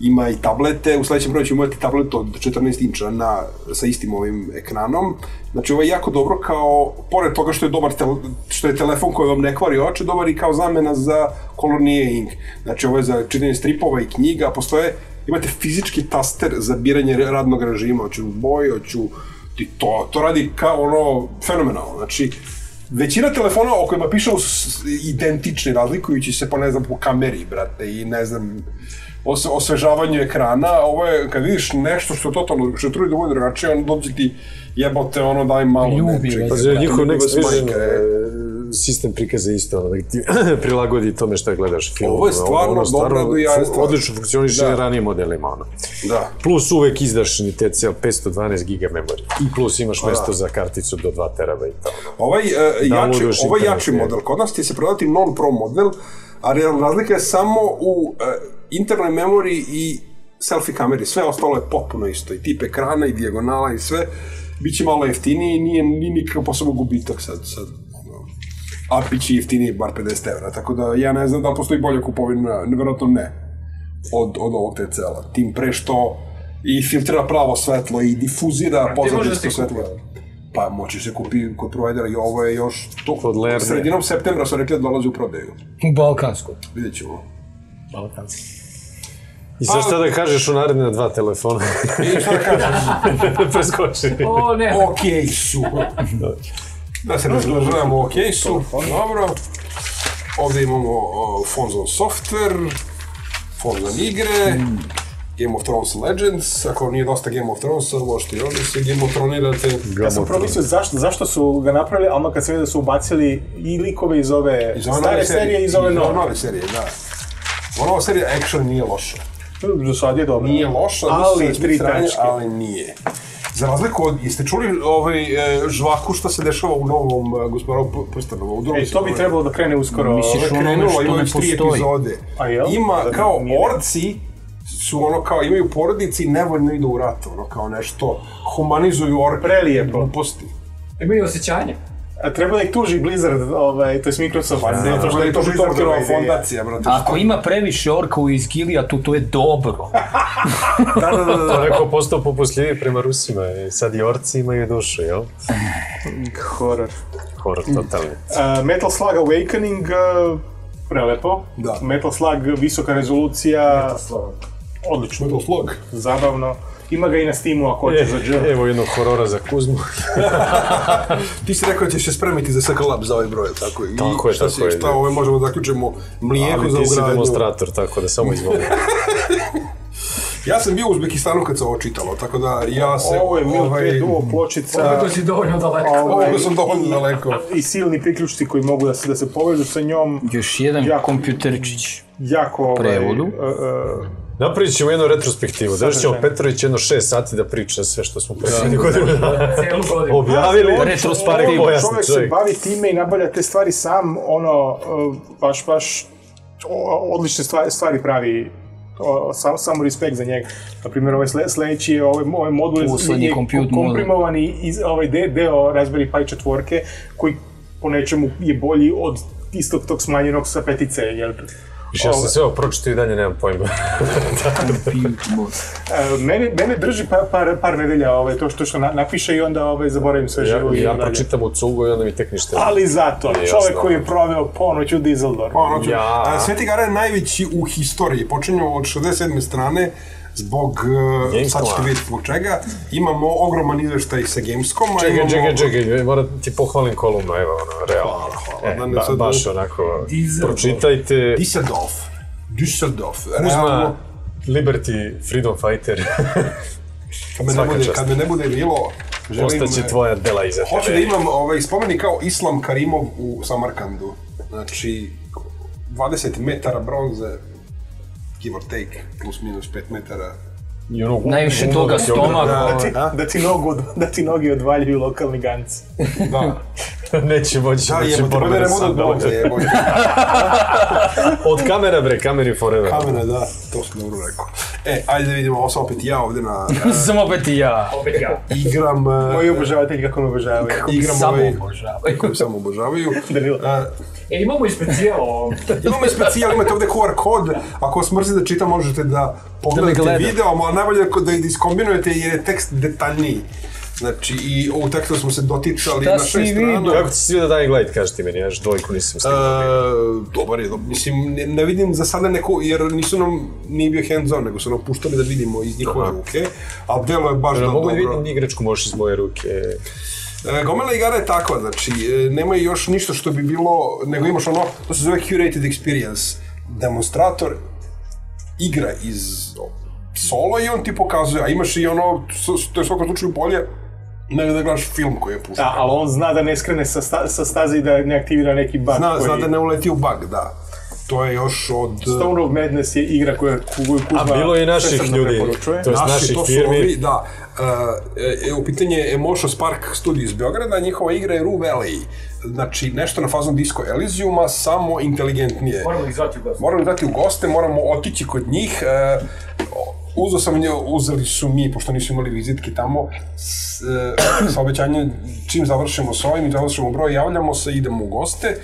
ima i tablete, u sledećem broju ćemo imati tablet od 14 inča na, sa istim ovim ekranom. Znači ovo je jako dobro kao, pored toga što je dobar tel, što je telefon koji vam ne kvari oči, dobar i kao zamena za kolorni e-ink. Znači ovo je za čitanje stripova i knjiga, postoje, imate fizički taster za biranje radnog režima, hoću boj, hoću i to, to radi kao ono fenomenalno. Znači, većina telefona o kojima piše identični, razlikujući se po, ne znam, po kameri, brate, i ne znam, os, osvežavanju ekrana, ovo je, kad vidiš nešto što totalno, što trudi da bude drugačije, on dođe ti jebote, ono, daj malo Ljubi. Pa za njihov Ljubi Next Vision sistem prikaza isto, ono, da ti prilagodi tome šta gledaš film. Ovo je stvarno dobra dojara stvar. Odlično funkcioniše Da. na ranijim modelima, ono. Da. Plus uvek izdašni TCL 512 giga memorije. I plus imaš mesto za karticu do 2 terabajta. Ono. Ovaj, uh, jači, ovaj jači model, kod nas će se prodati non-pro model, ali razlika je samo u uh, internoj memoriji i selfie kameri, sve ostalo je potpuno isto, i tip ekrana, i dijagonala, i sve, bit će malo jeftiniji, i nije, nije nikakav posebno gubitak sad, sad, ono, a bit će jeftiniji bar 50 evra, tako da ja ne znam da li postoji bolja kupovina, nevjerojatno ne, od, od ovog TCL-a, tim pre što i filtrira pravo svetlo i difuzira da pozadinsko se svetlo. Pa moći se kupi kod provajdera i ovo je još to, Kod Lerne. sredinom septembra su rekli da dolazi u prodaju. U Balkansku. Vidjet ćemo. Balkansku. I sad šta da kažeš o naredne dva telefona? I šta da kažem? Preskoči. O, ne. ok su. Da se ne zlažavamo, ok su. Dobro. Ovdje imamo o, Fonzon Software, Fonzon igre, Game of Thrones Legends, ako nije dosta Game of Thronesa, možete i ovdje se Game of Thronirate. Ja sam prvo mislio zašto, zašto su ga napravili, a onda kad sam vidio da su ubacili i likove iz ove, Iz ove stare serije i iz ove nove. nove serije, da. Ova nova serija Action nije loša. Do sad je dobro. Nije loša, ali nisu tri sranje, tačke. ali nije. Za razliku od, jeste čuli ovaj, e, žvaku što se dešava u novom e, gospodaru prstenova? U drugom E, to bi trebalo da krene uskoro. Misliš, Ovo je ono krenulo, što ima ne već tri postoji. epizode. A jel? Ima Da, kao nije. orci su ono kao imaju porodici i nevoljno idu u rat, ono kao nešto humanizuju orke. Prelijepo. Gluposti. Imaju osjećanje. A treba da ih tuži Blizzard, ovaj, to je Microsoft. Pa ne, to što je to ideja. fondacija, brate. Ako ima previše orka u Izgilijatu, to je dobro. Da, da, da, da. To neko postao popustljiviji prema Rusima i sad i orci imaju dušu, jel? Horor. Horor totalni. Uh, Metal Slug Awakening, uh, prelepo. Da. Metal Slug, visoka rezolucija, Slovo. odlično, Metal Slug. zabavno. Ima ga i na Steamu ako hoće za dž. Evo jednog horora za Kuzmu. Ti si rekao da ćeš se spremiti za Circle Lab za ovaj broj, tako? I Tako je, šta tako si, je, Šta ove možemo da zaključimo? Mlijeko Ali za ti si ugradnju. demonstrator, tako da samo izvoli. Ja sam bio u Uzbekistanu kad se ovo čitalo, tako da ja se... Ovo je Mil ovaj, 2 Duo pločica. Ovo si dovoljno daleko. ovaj, Ovo sam dovoljno daleko. I silni priključci koji mogu da se, da se povežu sa njom. Još jedan Jako. kompjuterčić. Jako ovaj, Prevodu. uh, uh, Napravit ćemo jednu retrospektivu. Držat ćemo. Petrović jedno šest sati da priča sve što smo prethodnih godinu dana Cijelu godinu. objavili. Pojasni čovjek se bavi time i nabavlja te stvari sam, ono, baš, baš o- odlične stvari, stvari pravi o, sam, samo respekt za njega. Na primjer, ovaj sle, sledeći je ovaj, ovaj modul je- komprimovani iz, ovaj de, deo Raspberry Pi četvorke, koji po nečemu je bolji od istog tog smanjenog sa petice, jel? Više ja sam sve ovo pročitao i dalje nemam pojma. e, mene, mene drži par, par, par nedelja ovaj, to što, što na, napiše i onda ovaj, zaboravim sve Ja, živo ja dalje. pročitam u cugu i onda mi tek ništa. Ali zato, jasno. koji je proveo ponoć u Dizeldorfu. Ono, ću- Ja. a, Sveti Gara je najveći u historiji. Počinju od 67. strane zbog, uh, Gamescoma. sad ćete vidjeti zbog čega, imamo ogroman izveštaj sa Gamescom, a Čekaj, imamo... čekaj, čekaj, moram ti pohvalim kolumnu, evo ono, realno. Hvala, hvala. E, Da ne ba- sad- baš onako, Diesel. pročitajte. Düsseldorf. Düsseldorf. Uzma Realno, Liberty Freedom Fighter. kad me, ne bude, čast. kad me ne bude bilo, želim... Ostaće tvoja dela iza tebe. Hoću da imam ovaj, spomenik kao Islam Karimov u Samarkandu. Znači, 20 metara bronze, give or take, plus minus 5 metara. I ono, Najviše uno toga da ti ogra- stomak. Da ti, A? da, ti nogu, da ti noge odvaljuju lokalni ganci. Da, Neće moći da da jebote, bolje borbene ne budu od kamera bre, kameri forever. Kamene, da, to sam dobro rekao. E, ajde da vidimo, ovo sam opet ja ovdje na... Sam opet i ja. Opet ja. igram... e, Moji obožavatelji kako me obožavaju. igram Samo ovaj... obožavaju. Koji samo obožavaju. Danilo. E, E, imamo i specijalo. Imamo i specijal, imate ovdje QR kod, ako vas mrzi da čitam, možete da pogledate gledam. video, ali najbolje je da iskombinujete jer je tekst detaljniji. Znači, i ovog teksta smo se doticali Šta na si šest strana. vidio? Kako ti se vidio Dying Light, kažeš ti meni, ja još dvojku nisam stigao. Dobar je, dobar. mislim, ne, ne vidim za sada neko, jer nisu nam, nije bio hands on, nego su nam puštali da vidimo iz njihove Aha. ruke, a delo je baš Da da, mogu da dobro. vidim igračku možeš iz moje ruke. E, Gomela igara je takva, znači, e, nema još ništa što bi bilo, nego imaš ono, to se zove curated experience. Demonstrator igra iz solo i on ti pokazuje, a imaš i ono, to je svakom slučaju bolje nego da gledaš film koji je pušten. Da, ali on zna da ne skrene sa, sta, sa staze i da ne aktivira neki bug Zna, koji... zna da ne uleti u bug, da. To je još od... Stone of Madness je igra koja koju Kuzma A bilo je i naših ljudi. To je- naših to su firmi. ovi, da. E, e, u pitanje je Emotion Spark Studio iz Beograda, njihova igra je Ru Valley. Znači, nešto na fazon Disco Elysiuma, samo inteligentnije. Moramo ih zvati u gost. Moramo dati u goste, moramo otići kod njih. E, uzeo sam nje, uzeli su mi, pošto nisu imali vizitke tamo, s, e, sa obećanjem, čim završimo s ovim i završimo broj, javljamo se, idemo u goste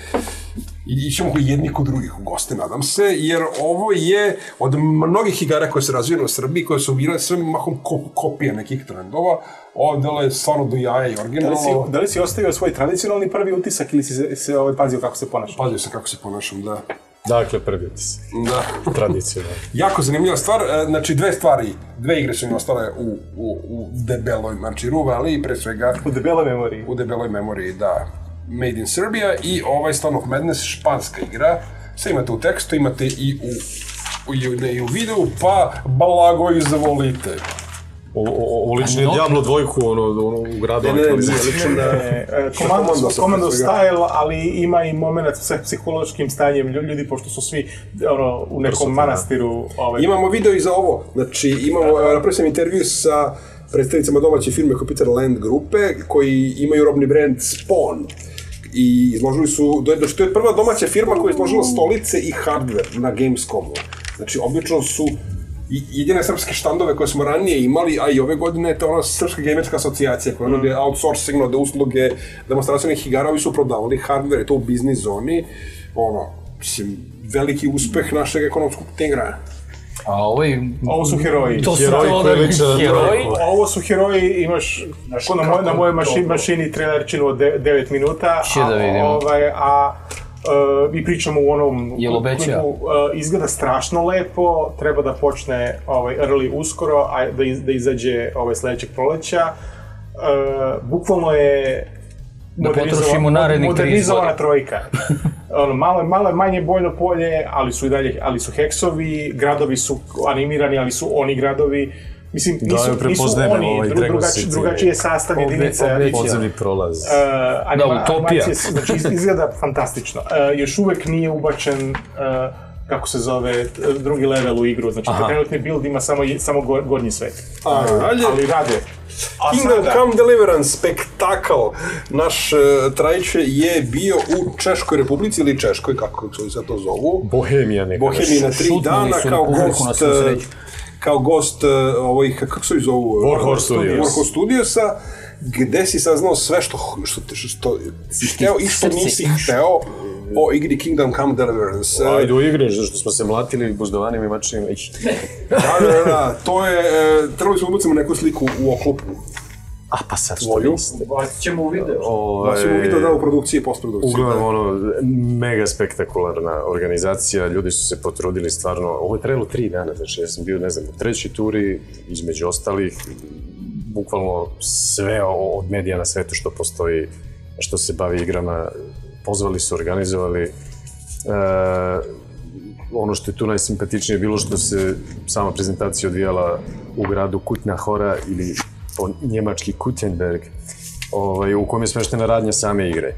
i ićemo koji jedni kod drugih u goste, nadam se, jer ovo je od mnogih igara koje se razvijaju u Srbiji, koje su bile sve mahom ko, kopije nekih trendova, ovdje je stvarno do jaja i Da li, si, originalno. da li si ostavio svoj tradicionalni prvi utisak ili si se, se ovaj, pazio kako se ponaša? Pazio se kako se ponašam, da. Dakle, prvi utisak. Da. Tradicionalno. Jako zanimljiva stvar, e, znači dve stvari, dve igre su mi ostale u, u, u debeloj marčiru, ali pre svega U debeloj memoriji. u debeloj memoriji, da, Made in Serbia i ovaj Stone of Madness, španska igra, sve imate u tekstu, imate i u, u, i ne, i u videu, pa blago izvolite. Ovo liči no. Diablo dvojku, ono, ono u gradu Ne, ne, ne, lično na... E, e, komando, Komando style, ali ima i moment sa psihološkim stanjem lju- ljudi, pošto su svi ono, u nekom da. manastiru. Ovaj, Imamo video i za ovo, znači imamo, napravio sam intervju sa predstavnicama domaće firme Computer Land grupe, koji imaju robni brand Spawn. I izložili su, do- znači to je prva domaća firma koja je izložila stolice i hardware na Gamescomu. Znači, obično su jedine srpske štandove koje smo ranije imali, a i ove godine je to ona srpska gamerska asocijacija koja nude outsourcing, nude usluge, demonstracijnih igara, ovi su prodavali hardware, i to u biznis zoni. Ono, mislim, veliki uspeh našeg ekonomskog tigra. A ovo je... Ovo su heroji. To su Heroji to koji da, liče na heroji. Ovo su heroji, imaš ko na, moj, na mojoj mašini, mašini trailerčinu od 9 minuta, Še da a, vidimo. ovaj, a Uh, mi pričamo u onom Jel uh, izgleda strašno lepo, treba da počne ovaj, early uskoro, a da, iz, da izađe ovaj, sledećeg proleća. Uh, bukvalno je Da potrošimo narednih 30 modernizovana trojka. ono, malo, malo je manje bojno polje, ali su i dalje, ali su heksovi, gradovi su animirani, ali su oni gradovi. Mislim, Da, nisu, evo, nisu oni, ovaj dru, drugači, drugačije sastav Obe- jedinice. obe- Podzemni prolaz. Uh, anima, Da, utopija. znači iz- izgleda fantastično. Uh, još uvek nije ubačen uh, kako se zove, drugi level u igru, znači Aha. trenutni build ima samo, je- samo gor, gornji svet. A, dalje, Ali rade. A Kingdom sada- Come Deliverance, spektakl, naš uh, Trajče je bio u Češkoj republici ili Češkoj, kako se sad to zovu. Bohemija neka. Bohemiji na tri šutnuli dana kao gost, uh. Kao gost uh, ovih, kako se zovu? Warhorse Studios. Warhorse Studiosa, gde si saznao sve što, što, što, što si hteo i što nisi hteo o igri Kingdom Come Deliverance. Ajde u igre, zašto smo se mlatili buzdovanim i mačima. Ih. Da, da, da, to je, e, trebali smo ubacimo neku sliku u oklopu. A pa sad što Tvoju? niste. Bacit ćemo u video. Ovaj, ćemo video da u produkciji i postprodukciji. Uglavnom, ono, mega spektakularna organizacija, ljudi su se potrudili stvarno, ovo je trajalo tri dana, znači ja sam bio, ne znam, u trećoj turi, između ostalih, bukvalno sve od medija na svetu što postoji, što se bavi igrama, pozvali su, organizovali. E, ono što je tu najsimpatičnije bilo što se sama prezentacija odvijala u gradu Kutna Hora ili njemački Kutenberg, ovaj, u kojem je smeštena radnja same igre.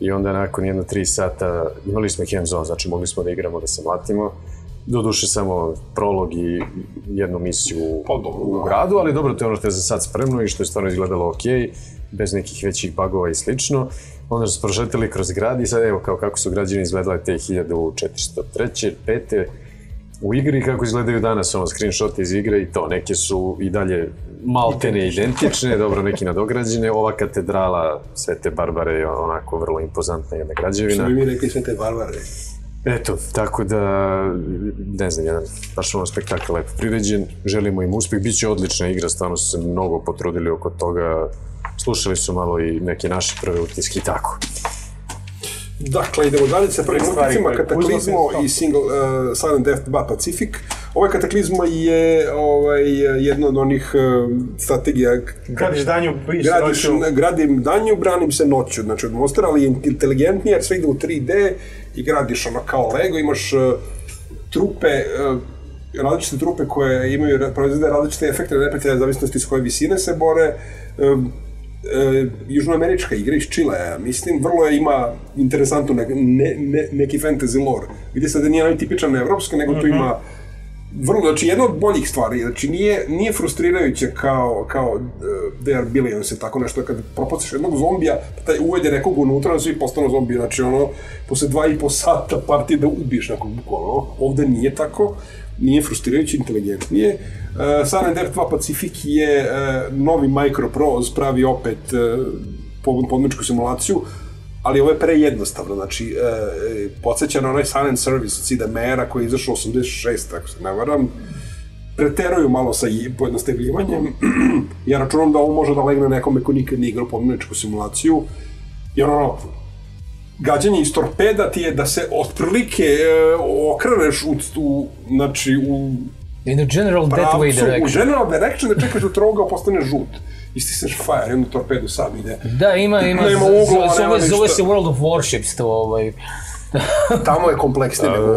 I onda nakon jedno tri sata imali smo hands on, znači mogli smo da igramo, da se mlatimo. Doduše samo prolog i jednu misiju Pa dobro, u da. gradu, ali dobro, to je ono što je za sad spremno i što je stvarno izgledalo ok, bez nekih većih bugova i slično. Onda su prošetali kroz grad i sad evo kao kako su građani izgledale te 1403. 5. u igri kako izgledaju danas, ono, screenshot iz igre i to, neke su i dalje maltene identične, dobro, neki nadograđene, ova katedrala Svete Barbare je onako vrlo impozantna jedna Što građevina. bi mi rekli sve te barbare. Eto, tako da, ne znam, jedan baš ono spektakl lepo priređen, želimo im uspeh, bit će odlična igra, stvarno su se mnogo potrudili oko toga, slušali su malo i neke naše prve utiske i tako. Dakle, idemo dalje sa prvim koje Kataklizmo i single, uh, Silent Death 2 Pacific. Ovaj Kataklizmo je ovaj, jedna od onih uh, strategija Gradiš danju, biš gradiš, noću. gradim danju, branim se noću, znači od monstera, ali je inteligentnije jer sve ide u 3D i gradiš ono kao Lego, imaš uh, trupe, uh, različite trupe koje imaju, proizvode različite efekte neprijatelja u zavisnosti s koje visine se bore. Um, e, južnoamerička igra iz Čilea, mislim, vrlo je, ima interesantno ne, ne, ne, neki fantasy lore. Vidi se da nije najtipičan evropski, nego tu ima vrlo, znači jedna od boljih stvari, znači nije, nije frustrirajuće kao, kao uh, They are Billions i tako nešto, kad propaciš jednog zombija, pa taj uvede nekog unutra, svi postanu zombi, znači ono, posle dva i po sata partije da ubiješ nekog bukvalno, ovde nije tako, nije frustrirajuće, inteligentnije. San Andreas 2 Pacific je uh, novi Microprose, pravi opet uh, pod- podmečku simulaciju, ali ovo je prejednostavno, znači, uh, podsjeća na onaj Silent Service od Sida Mera koji je izašao 86, ako se ne varam, preteruju malo sa pojednostavljivanjem. ja računam da ovo može da legne nekome ko nikad nije igrao pomničku simulaciju. Jer ono, gađanje iz torpeda ti je da se otprilike e, okreneš u, u, znači, u In a general that way pravcu, u direction. general direction da čekaš da trougao postane žut. I stisneš fire, jednu torpedu sam ide. Da, ima, ima, Nema uglova, zove, nema zove se World of Warships to, ovaj. Tamo je kompleksnije nego...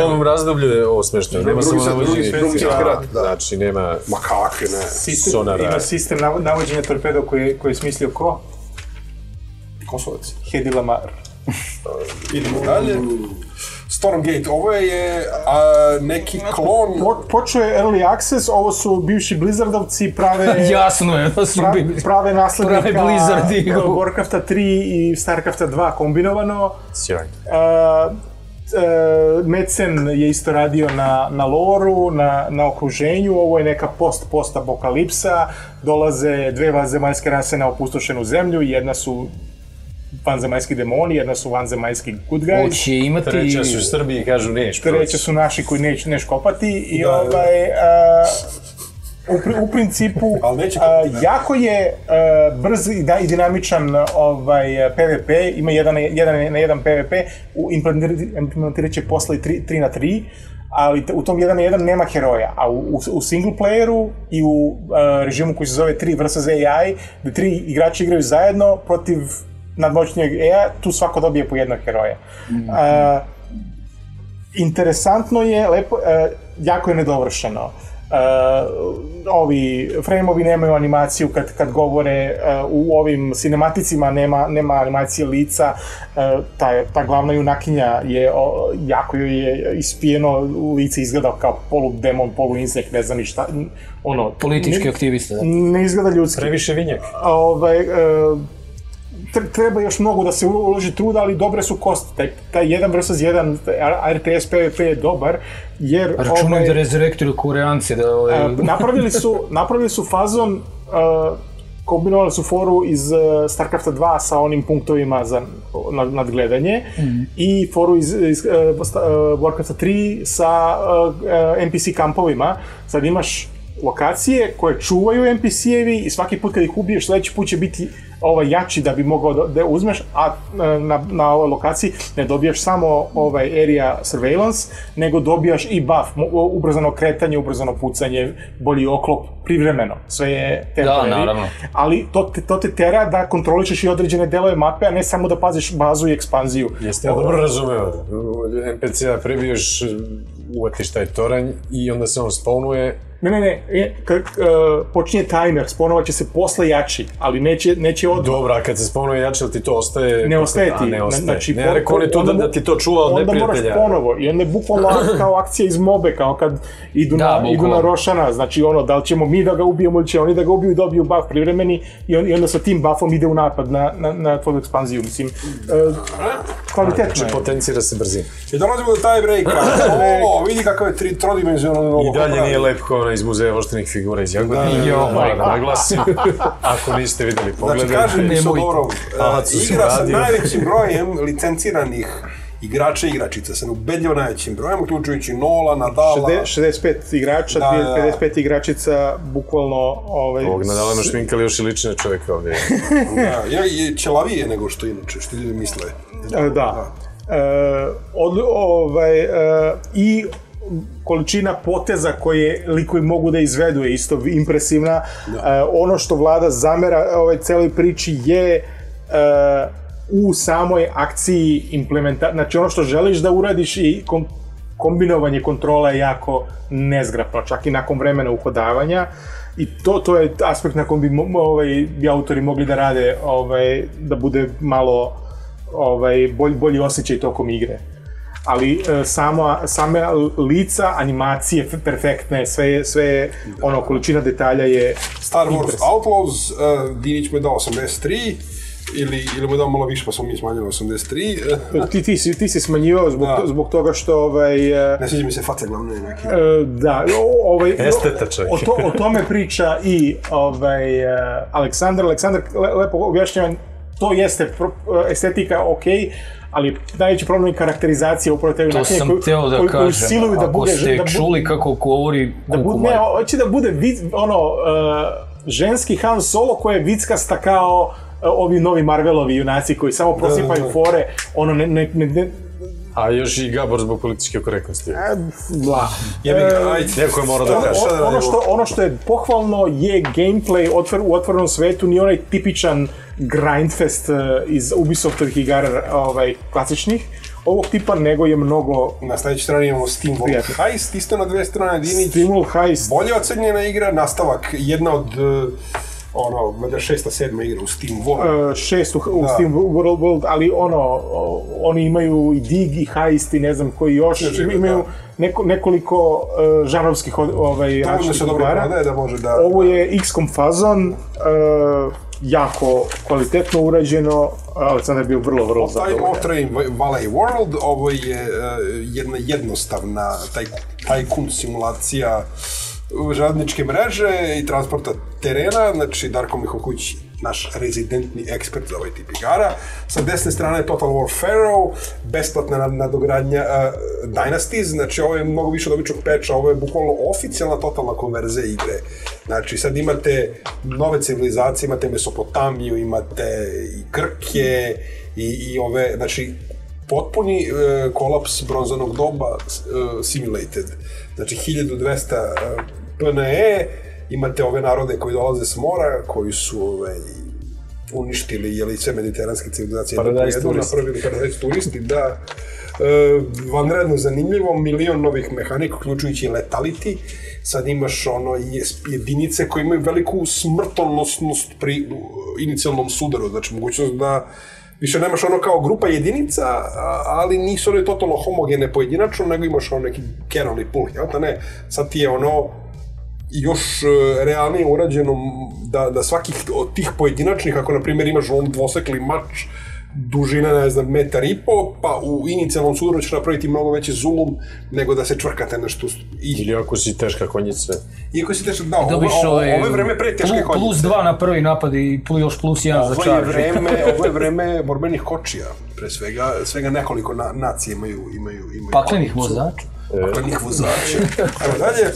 U ovom razdoblju je ovo smešteno, nema Drugi samo drugi navođenje. svjetski rat, da. Znači, nema Ma kakve, ne. Sistem, sonara. ima sistem nav- navođenja torpedo koji, koji je smislio ko? Kosovac. Hedy Lamar. Idemo dalje. Stormgate, ovo je a, neki klon... Po, počeo je Early Access, ovo su bivši Blizzardovci, prave... Jasno je da su Pra, bili. prave naslednika Prave Blizzard igru. Warcrafta 3 i Starcrafta 2 kombinovano. sjajno. Uh, uh, Mecen je isto radio na, na loru, na, na okruženju, ovo je neka post-post apokalipsa, dolaze dve vanzemaljske rase na opustošenu zemlju, jedna su vanzemaljski demoni, jedna su vanzemaljski good guys. Hoće imati... Treća su u Srbiji kažu neš treće su naši koji neć, neš kopati i Da, da. ovaj, a, u, pri- u principu Ali neće a, da. jako je a, brz i, da, i dinamičan ovaj, PvP, ima jedan, jedan na jedan PvP, u implementirat, će posle i 3 na 3, ali u tom 1 na 1 nema heroja, a u, u, u single playeru i u a, režimu koji se zove 3 vs AI, gde tri igrači igraju zajedno protiv nadmoćnijeg AI, tu svako dobije po jednog heroja. A, interesantno je, lepo, e, jako je nedovršeno. E, ovi frame-ovi nemaju animaciju kad, kad govore, e, u ovim cinematicima nema, nema animacije lica, e, ta, ta glavna junakinja je, o, jako joj je ispijeno, lice izgleda kao polu demon, polu insekt, ne znam ni šta, ono, Politički ne, aktivista, da. ne izgleda ljudski Previše vinjak. ovaj, tr- treba još mnogo da se uloži truda, ali dobre su kosti. Taj, taj 1 vs 1 RTS PvP je dobar, jer... Računaju ovaj, da rezurektuju koreanci, da... Ovaj, napravili su, napravili su fazon, uh, kombinovali su foru iz uh, StarCrafta 2 sa onim punktovima za nad, nadgledanje i foru iz, iz uh, Warcrafta 3 sa uh, NPC kampovima. Sad imaš lokacije koje čuvaju NPC-evi i svaki put kad ih ubiješ, sledeći put će biti ovaj jači da bi mogao da, da uzmeš, a e, na, na ovoj lokaciji ne dobijaš samo ovaj area surveillance, nego dobijaš i buff, ubrzano kretanje, ubrzano pucanje, bolji oklop, privremeno, sve je temporary. naravno. Ali to te, to te tera da kontrolišeš i određene delove mape, a ne samo da paziš bazu i ekspanziju. Jeste ja dobro razumeo. NPC-a prebiješ, uvatiš taj toranj i onda se on spawnuje. Ne, ne, ne, e, k, k, počinje timer, sponovaće se posle jači, ali neće, neće od... Dobro, a kad se spawnuje jače, ili ti to ostaje? Ne ostaje ti. A, ne ostaje. Znači, ne, rekao on je to da, onda da ti to čuva od onda neprijatelja. moraš ponovo i onda je bukvalno kao akcija iz mobe, kao kad idu, Da, na, idu na. Rošana, znači ono, da li ćemo mi da ga ubijemo ili će oni da ga ubiju, dobiju buff privremeni i, on, i onda sa tim buffom ide u napad na, na, na tvoju ekspanziju, mislim, e, kvalitetno Znači, je. potencira se brzina. I dolazimo do taj breaka. O, vidi kakav je tri, trodimenzionalno I dalje nije lep kao ona iz muzeja voštenih figura iz Jagodine. Jo, moram da majko. naglasim. Ako niste videli, Znači, pogledajte. kaže mi Nemojte. Sodorov, sam igra sa najvećim brojem licenciranih igrača i igračica, sa ubedljivo najvećim brojem, uključujući Nola, Nadala, 60, 65 igrača, Da, da, da. 55 igračica, bukvalno... Ovaj, Ovog nadala ima šminkali još i lične čovjeka ovdje. da, je, je ćelavije nego što inače, što ljudi misle. E, Da. E, od, ovaj, e, I količina poteza koje likovi mogu da izvedu je isto impresivna. E, ono što vlada zamera ovaj celoj priči je e, u samoj akciji implementa... Znači ono što želiš da uradiš i kom, kombinovanje kontrola je jako nezgrapno, čak i nakon vremena uhodavanja. I to, to je aspekt na kom bi ovaj, bi autori mogli da rade, ovaj, da bude malo ovaj, bolj, bolji osjećaj tokom igre. Ali e, samo, same lica, animacije perfektne, sve sve ono, količina detalja je Star Wars impresivna. Outlaws, uh, Dinić mu je dao 83, ili, ili mu dao malo više, pa smo mi smanjili 83. Ti, ti, si, ti si smanjivao zbog, Da. zbog toga što ovaj, e, Ne sviđa mi se faca glavno je neki. E, Da, o- ovaj, Esteta čovjek. o, to, o tome priča i ovaj, e, Aleksandar. Aleksandar le, lepo objašnjava, to jeste estetika, ok, ali najveći problem je karakterizacija upravo te To sam koju- teo da koju- koju kažem, siluju da ako bude, ste da čuli kako govori da bude, ne, hoće da bude vid, ono, e, ženski Han Solo koji je vickasta kao e, ovi novi Marvelovi junaci koji samo prosipaju da. fore, ono, ne, ne, ne A još i Gabor zbog političke korektnosti. e, bla. Jebi ga, E, ajde. Neko je morao da kaže. da ono, što, ono što je pohvalno je gameplay otvor, u otvorenom svetu, nije onaj tipičan grindfest uh, iz Ubisoftovih igara ovaj, klasičnih ovog tipa, nego je mnogo Na sledećoj strani imamo Steam World Prijatno. Heist, isto na dve strane, Dinić. Stimul Heist. Bolje ocenjena igra, nastavak, jedna od, uh, ono, šesta, sedma igra u Steam World. Uh, šest u, u Da. Steam World, World, ali ono, oni imaju i Dig i Heist i ne znam koji još, ima, imaju da. neko, nekoliko uh, žanovskih od- ovaj, dobro igara. da može da... Ovo je XCOM fazon, uh, jako kvalitetno urađeno, Aleksandar je bio vrlo, vrlo zadovoljan. Motrain Valley World, ovo je uh, jedna jednostavna taj, tajkun simulacija uh, železničke mreže i transporta terena, znači Darko Mihokuć naš rezidentni ekspert za ovaj tip igara. Sa desne strane je Total War Pharaoh, besplatna nad- nadogradnja uh, Dynasties, znači ovo je mnogo više od običnog peča, ovo je bukvalno oficijalna totalna konverzija igre. Znači sad imate nove civilizacije, imate Mesopotamiju, imate i Grke i, i ove, znači potpuni e, kolaps bronzanog doba e, simulated. Znači 1200 e, PNE, imate ove narode koji dolaze s mora, koji su ovaj, uništili jeli, sve mediteranske civilizacije Paradise jednu, turisti. napravili paradise turisti, da. E, vanredno zanimljivo, milion novih mehanika, uključujući i letality. Sad imaš ono jedinice koje imaju veliku smrtonosnost pri inicijalnom sudaru, znači mogućnost da više nemaš ono kao grupa jedinica, ali nisu one totalno homogene pojedinačno, nego imaš ono neki cannon i pull, jel da ne? Sad ti je ono još e, realnije urađeno da, da svakih od tih pojedinačnih, ako na primjer imaš on dvosekli mač, dužina, ne znam, metar i po, pa u inicijalnom sudaru ćeš napraviti mnogo veći zulum nego da se čvrkate nešto. I, Ili ako si teška konjica. iako si teško, da, ovo, Dobiš ovo, ovo je vreme pre teške plu- Plus konjice. dva na prvi napad i plus, još plus jedan za Ovo je čar. vreme, ovo je vreme borbenih kočija, pre svega, svega nekoliko na, nacije imaju, imaju, imaju Paklenih konjicu. Vozača. Paklenih vozača. Evo dalje.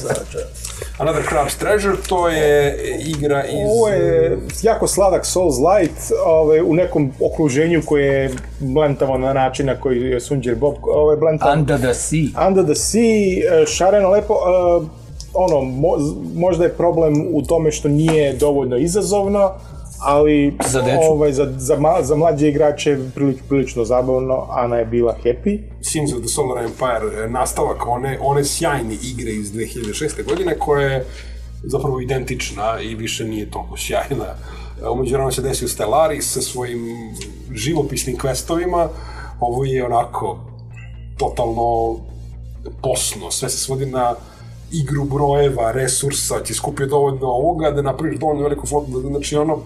Another Crab's Treasure, to je igra iz... Ovo je jako sladak Souls Light ovaj, u nekom okruženju koje je blentavo na način na koji je Sunđer Bob ovaj, blentavo. Under the Sea. Under the Sea, e, šareno lepo, e, ono, mo- možda je problem u tome što nije dovoljno izazovno, ali Za decu. ovaj, za, za, ma- za mlađe igrače prilič, prilično zabavno, Ana je bila happy. Sims of the Solar Empire, e, nastavak one, one sjajne igre iz 2006. godine koja je zapravo identična i više nije toliko sjajna. E, Umeđu vremena se desio Stellaris sa svojim živopisnim questovima. Ovo je onako totalno posno, sve se svodi na igru brojeva, resursa, ti skupio dovoljno ovoga da napraviš dovoljno veliku flotu, da- znači ono,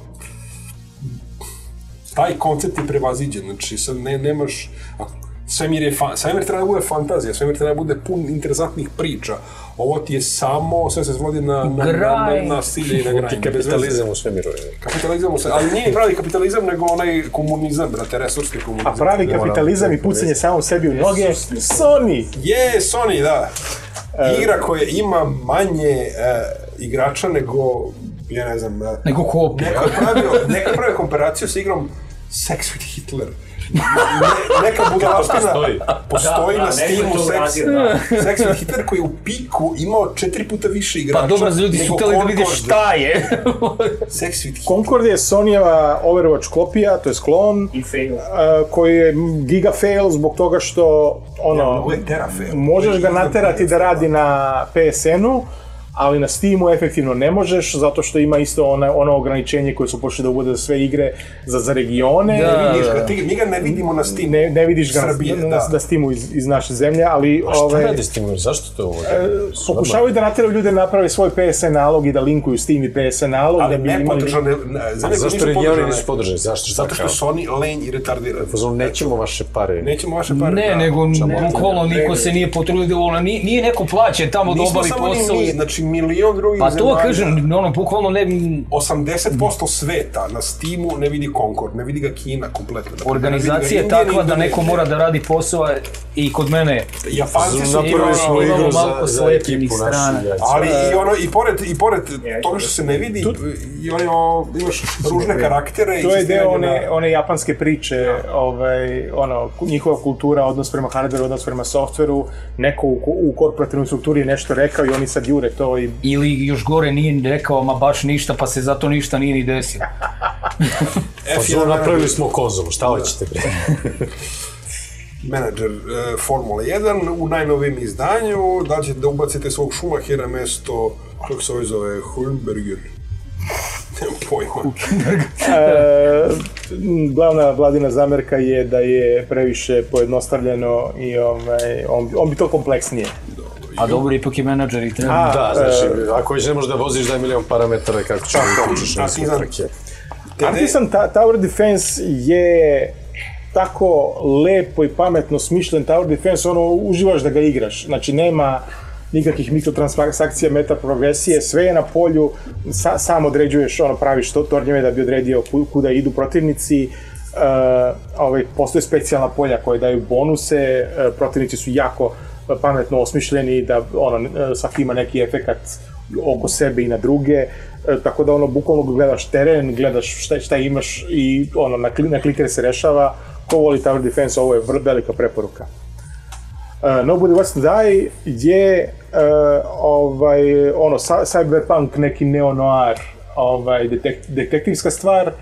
taj koncept je prevaziđen, znači sad ne, nemaš, a svemir je fan, svemir treba da bude fantazija, svemir treba da bude pun interesantnih priča. Ovo ti je samo, sve se svodi na, na, na, na, na nasilje i na veze. kapitalizam u svemiru. je. Kapitalizam, se, ali nije pravi kapitalizam, nego onaj komunizam, brate, resursni komunizam. A pravi kapitalizam i pucanje samom sebi u noge, Sony! Je, Sony, da. Igra koja ima manje uh, igrača nego, ja ne znam, uh, Nego kopija. neko je pravio, neko je pravio komparaciju sa igrom Sex with Hitler. Ne, neka budalaština Postoji. postoji Da, na da, Steamu Sex, da. Sex with Hitler koji je u piku imao četiri puta više igrača. Pa dobro, ljudi su hteli da vide šta je. Sex with Hitler. Concord je Sonyjeva Overwatch kopija, to je klon, I fail. koji je giga fail zbog toga što ono, je Terrafail. možeš ga naterati da radi na PSN-u, ali na Steamu efektivno ne možeš, zato što ima isto ona, ono ograničenje koje su pošli da uvode za sve igre za, za regione. Da. Vidiš ga, ti, mi ga ne vidimo na Steam. Ne, ne vidiš ga Srbije, na, da. na, na Steamu iz, iz naše zemlje, ali Šta ovaj, radi s tim? Zašto to uvode? pokušavaju da nateraju ljude da naprave svoj PSN nalog i da linkuju Steam i PSN nalog, Ali da bi ne imali... podržane, ne, zemlje Zašto nisu regioni podržane. nisu podržani? Zašto? Zato što su oni lenj i retardirani. Fazon, nećemo vaše pare. Nećemo vaše pare. Ne, da. nego bukvalno niko ne, se ne. nije potrudio nije, nije neko plaćen tamo da Nismo obavi samo ni posao. mi, znači milion drugih Pa to zemalja. kažem, ono, bukvalno ne, 80% sveta na Steamu ne vidi Concord, ne vidi ga Kina kompletno. Dakle, organizacija je takva da neko mora da radi posao i kod mene. Japanci su Imamo- smo imamo igru za, malo za ekipu strana. našu. ja, Ali i ono, i pored, i pored toga što se ne vidi, i ono, imaš ružne karaktere. To je deo one, one japanske priče, ovaj, ono, njihova kultura, odnos prema hardwareu, odnos prema softveru, neko u, u korporativnoj strukturi je nešto rekao i oni sad jure to i Ili još gore nije ni rekao ma baš ništa, pa se zato ništa nije ni desilo. Fazon, napravili smo konzolu, šta hoćete bre? menadžer e, Formule 1 u najnovijem izdanju, da ćete da ubacite svog Schumachera mesto, kako se ovaj zove, Hulberger. Nemam pojma. E, glavna vladina zamerka je da je previše pojednostavljeno i ovaj, on, on bi to kompleksnije. A dobro, ipak je menadžer i treba. A, Da, znači, ako već ne možeš da voziš daj milion parametara kako ćeš da uključiš na sve Artisan. trke. Artisan Ta- Tower Defense je tako lepo i pametno smišljen Tower Defense, ono, uživaš da ga igraš. Znači, nema nikakvih mikrotransakcija, meta progresije, sve je na polju, sa, sam određuješ, ono, praviš to tornjeve da bi odredio ku- kuda idu protivnici, Uh, ovaj, postoje specijalna polja koje daju bonuse, uh, protivnici su jako uh, pametno osmišljeni da ono, uh, svaki ima neki efekat oko sebe i na druge, e, tako da ono, bukvalno gledaš teren, gledaš šta, šta imaš i ono, na, na klikere se rešava. Ko voli Tower Defense, ovo je velika preporuka. Uh, Nobody Wants to Die je uh, ovaj, ono, cyberpunk, neki neo-noir, ovaj, detek, detektivska stvar,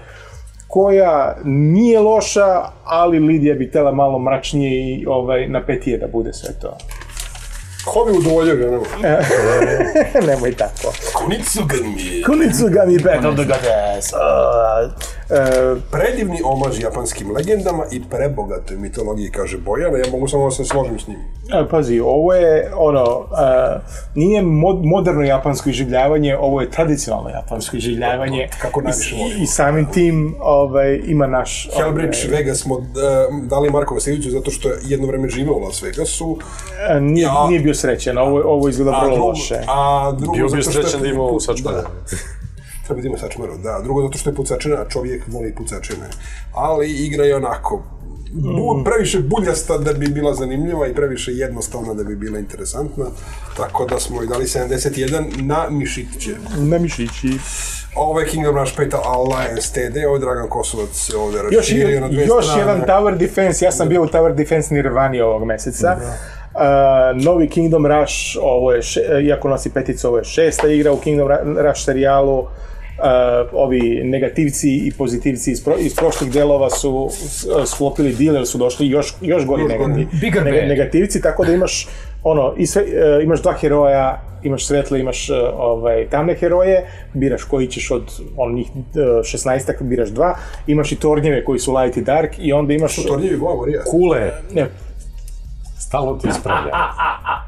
koja nije loša, ali Lidija bi tela malo mračnije i ovaj, napetije da bude sve to. Ko bi udovoljio ga, nema? Nemoj tako. Konitsugami. Kunitsugami Battle the Goddess. Uh, Predivni omaž japanskim legendama i prebogatoj mitologiji, kaže Bojana, ja mogu samo da se složim s njim. E, Pazi, ovo je ono, uh, nije mod, moderno japansko iživljavanje, ovo je tradicionalno japansko iživljavanje. Kako najviše I, volimo. i samim tim ovaj, ima naš... Hellbridge ovaj, Vegas smo uh, dali Marko Vasiliću zato što je jedno vreme živeo u Las Vegasu, e, nije, Ja. nije bio srećan, ovo, ovo izgleda a vrlo loše. a drugo Bio bi zato što je srećan da ima put- ovu sačmanu. Da, treba da ima sačmaru, da. Drugo zato što je pucačina, a čovjek voli pucačine. Ali igra je onako, bu, previše buljasta da bi bila zanimljiva i previše jednostavna da bi bila interesantna. Tako da smo i dali 71 na mišiće. Na mišići. Ovo je Kingdom Rush 5 Alliance TD, ovo je Dragan Kosovac se ovdje raširio na dve još strane. jedan Tower Defense, ja sam bio u Tower Defense Nirvani ovog meseca. Uh, novi Kingdom Rush, ovo je, še, iako nosi peticu, ovo je šesta igra u Kingdom Rush serijalu. Uh, ovi negativci i pozitivci iz, pro, iz prošlih delova su sklopili deal jer su došli još, još gori negati, bad. negativci, tako da imaš ono, i sve, e, imaš dva heroja, imaš svetle, imaš e, ovaj, tamne heroje, biraš koji ćeš od on, njih e, 16 biraš dva, imaš i tornjeve koji su light i dark i onda imaš... Tornjevi govor, ja. Kule, Ne, stalno ti ispravlja.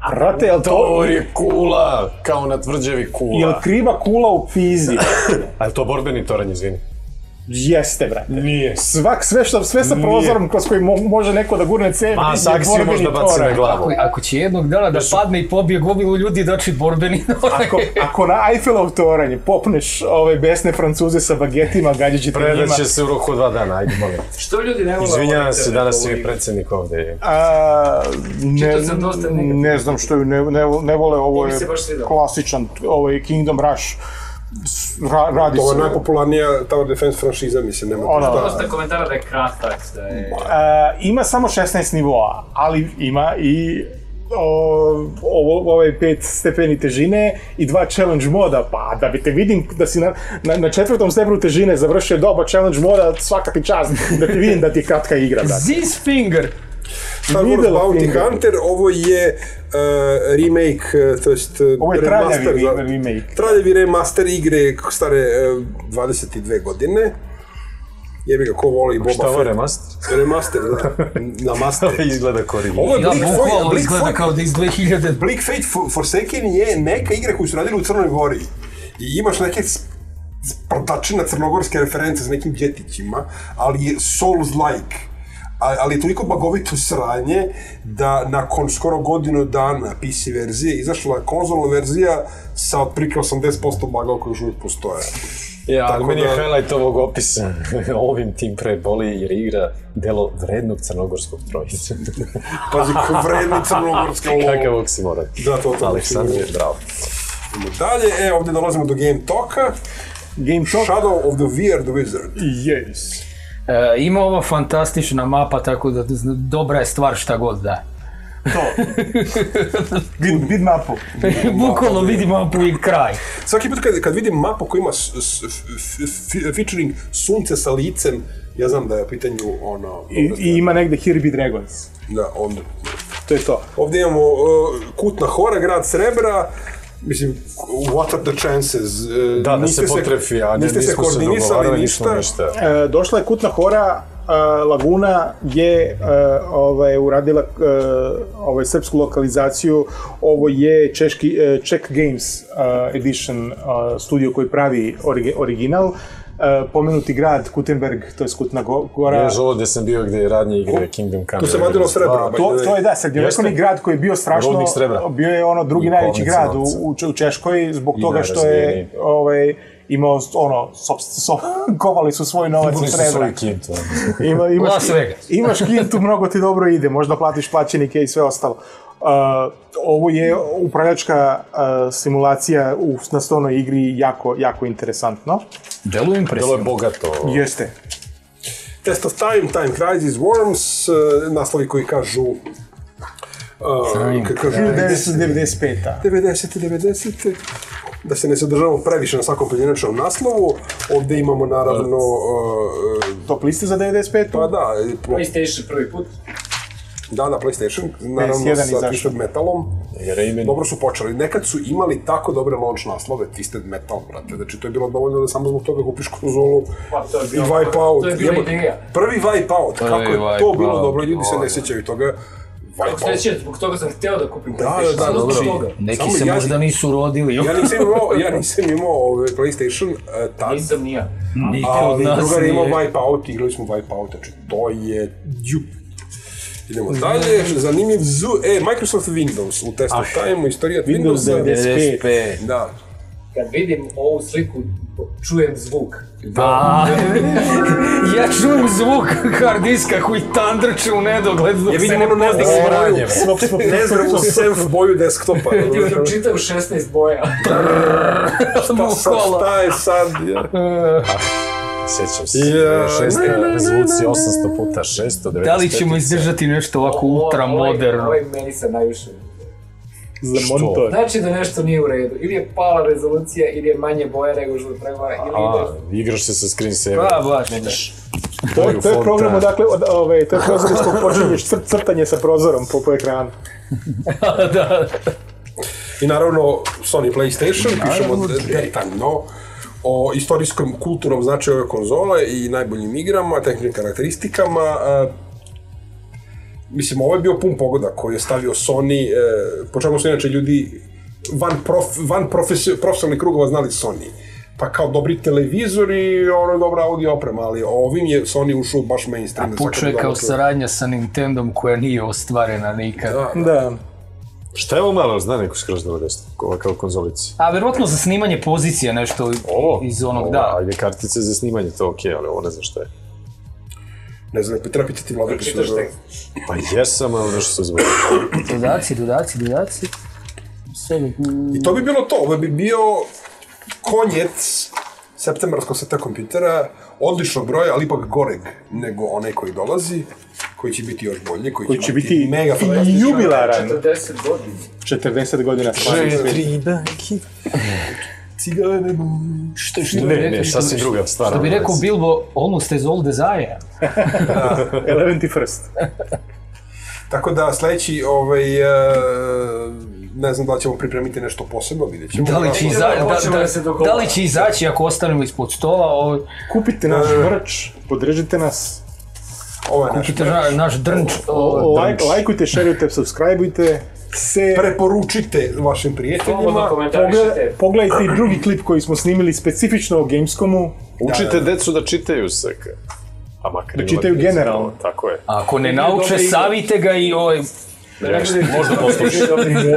brate, jel to... To je kula, kao na tvrđevi kula. Jel kriva kula u fizi? A je to borbeni toranj, izvini? Jeste, brate. Nije. Svak, sve, što, sve sa prozorom kroz koji mo, može neko da gurne cev, Ma, je saksiju borbeni možda baci toranj. na glavu. Ako, ako će jednog dana da padne i pobije gomilu ljudi, znači borbeni Ako, ako na Eiffelov toranj popneš ove besne francuze sa bagetima, gađaći te njima, Predat će se u roku dva dana, ajde molim. Što ljudi ne vole Izvinjavam ovaj se, danas je igru? predsjednik ovde. A, ne, sam dosta ne znam što je, ne, ne, ne vole, ovo je klasičan, ovo je Kingdom Rush, ra, radi To se. je najpopularnija Tower Defense franšiza, mislim, nema Ono- tu šta. Dosta komentara da je kratak, da je... A, ima samo 16 nivoa, ali ima i o, ovo, ovaj pet stepeni težine i dva challenge moda, pa da bi te vidim da si na, na, na četvrtom stepenu težine završio doba challenge moda, svaka ti čast da ti vidim da ti je kratka igra, brate. This finger! Star Wars Bounty finger. Hunter, ovo je uh, remake, uh, to jest uh, Ovo je traljavi remaster za- re- remake. Traljavi remaster igre stare uh, 22 godine. Jebi ga, ko voli Boba Šta ovo Fett. remaster? Remaster, da. Na master. Izgleda korigirano. Ovo je Ja, Bleak Fate- bukvalno Bleak izgleda kao da iz 2000... Bleak Fate For- Forsaken je neka igra koju su radili u Crnoj Gori. I imaš neke s- sprdačine crnogorske reference s nekim djetićima, ali je Souls-like. Ali je toliko bagovito sranje da nakon skoro godinu dana PC verzije izašla konzolna verzija sa otprilike 80% bagova koji još uvijek postoje. Ja, ali Tako meni je da- highlight ovog opisa ovim tim pre boli jer igra delo vrednog crnogorskog trojica. Pazi, ko vredni crnogorske lol. Kakav oksimoron. Da, to, to. Aleksandar je bravo. Idemo dalje, e, ovdje dolazimo do Game Talka. Game Talk. Shadow of the Weird Wizard. Yes. E, ima ova fantastična mapa, tako da zna- dobra je stvar šta god da. To. vid, vid mapu. Bukvalno vidi mapu i kraj. Svaki put kad, kad vidim mapu koja ima s, s, f- f- featuring sunce sa licem, ja znam da je u pitanju ono... I, I ima negde Here be Dragons. Da, onda... To je to. Ovdje imamo uh, Kutna Hora, grad Srebra, mislim, what are the chances? Uh, Da, da niste se potrefi, a ne, niste se nismo se koordinisali ništa. ništa. E, došla je Kutna Hora, e, Laguna je e, ovaj, uradila e, ovaj, srpsku lokalizaciju. Ovo je češki, e, Czech Games e, Edition e, studio koji pravi origi- original. E, pomenuti grad Kutenberg, to je Kutna Go- Gora. Još ovo gdje sam bio gdje je radnje igre Kingdom Come. Tu se vadilo srebro. by To, to je da, srednjovekovni Jeste. grad koji je bio strašno, srebra. bio je ono drugi najveći grad u, u, Če- u Češkoj zbog toga što je ovaj, imao ono, sop, sop, kovali su svoj novac Imali u su srebra. kintu. Ima, imaš, imaš kintu, mnogo ti dobro ide, možda platiš plaćenike i sve ostalo. Uh, ovo je upravljačka uh, simulacija u naslovnoj igri jako, jako interesantno. Deluje impresivno. bogato. Jeste. Test of Time, Time Crisis, Worms, uh, naslovi koji kažu... Uh, kažu 1995. 90. 90. Da se ne zadržavamo previše na svakom pojedinačnom naslovu. Ovdje imamo naravno... Uh, Top liste za 95. pa da, PlayStation prvi put. Da, na PlayStation, naravno PS1 sa izašao. Twisted Metalom. Je imen- Dobro su počeli. Nekad su imali tako dobre launch naslove, Twisted Metal, brate. Znači, to je bilo dovoljno da samo zbog toga kupiš konzolu Pa, to je i Wipeout. to je bila ideja. Prvi Wipeout, kako je to bilo dobro, ljudi se ne sjećaju toga. Kako Wipeout. se zbog toga sam htio da kupim Da, da, PlayStation. da, Samo zbog dobro. toga. Neki Samo se ja- možda nisu rodili. Ja nisam imao, ja nisam imao ovaj PlayStation uh, tad, Nisam ni ja. Niko od nas drugar je imao nije. Wipeout, igrali smo Wipeout, znači to je djup. Idemo dalje, zanimljiv zu, e, Microsoft Windows u Test of Time, istorija Windows Windowsa. 95. Da. Kad vidim ovu sliku, čujem zvuk. Da. ja čujem zvuk hard diska koji tandrče u nedogled Ja vidim ono nezdravu boju, bre. Svop, svop, nezdravu senf boju desktopa. Ti ga pročitam 16 boja. Šta, Bukvalno. šta je sad? Ja. Sjećam se. Ja. Šesta rezolucija 800 puta 695. Da li ćemo izdržati nešto ovako ultra Ovaj- moderno? Ovaj meni se najviše. za Što? monitor. Znači da nešto nije u redu. Ili je pala rezolucija, ili je manje boja nego što treba, ili A, ide... igraš se sa screensaverom. Pa, baš. To je, to je program odakle, od, ove, to je prozor iz kog počinješ cr, crtanje sa prozorom po, po ekranu. da. I naravno Sony PlayStation, pišemo de- detaljno o istorijskom kulturnom značaju ove konzole i najboljim igrama, tehničkim karakteristikama. e, mislim, ovo je bio pun pogoda koji je stavio Sony, e, po čemu su inače ljudi van, prof, van profesio- profesionalnih krugova znali Sony. Pa kao dobri televizori, ono dobra audio oprema, ali ovim je Sony ušao baš mainstream. da svako Počeo je kao saradnja sa Nintendom koja nije ostvarena nikad. Da, Da. Šta je ovo malo, zna neko skroz dobro desno, kao, kao konzolici? A verovatno za snimanje pozicija nešto Ovo? iz onog, ovo, da. Ajde, kartice za snimanje, to okej, ali ovo ne znam šta je. ne znam, treba pitati vlada. Čitaš tekst. Pa jesam, ali nešto se zove. Dodaci, dodaci, dodaci. Sve I to bi bilo to, ovo bi bio konjec septembarskog seta kompjutera, odličnog broja, ali ipak goreg nego onaj koji dolazi, koji će biti još bolji, koji, Koji će biti mega i fantastičan. jubilaran. 40 godina. 40 godina stvari. Cigane, Što, što Ne, rekao- ne, sasvim druga stvar. Što bi rekao Bilbo, almost as old as I am. Eleven first. Tako da sledeći, ovaj, e, ne znam da ćemo pripremiti nešto posebno, vidjet ćemo. Da li će, iza, da, počnemo da, da se dogovaramo. da li će izaći ako ostanemo ispod stola? Ovo, Kupite naš merch, podržite nas, Ovo je naš kupite na, naš drnč. o, lajk, lajkujte, šerujte, subscribeujte se. Preporučite vašim prijateljima. komentarišite. Pogled, pogledajte i drugi klip koji smo snimili specifično o Gamescomu. Učite decu da čitaju se. A makar Da čitaju generalno. Tako je. Ako ne nauče, savite ga i ovaj, Možda poslušaj.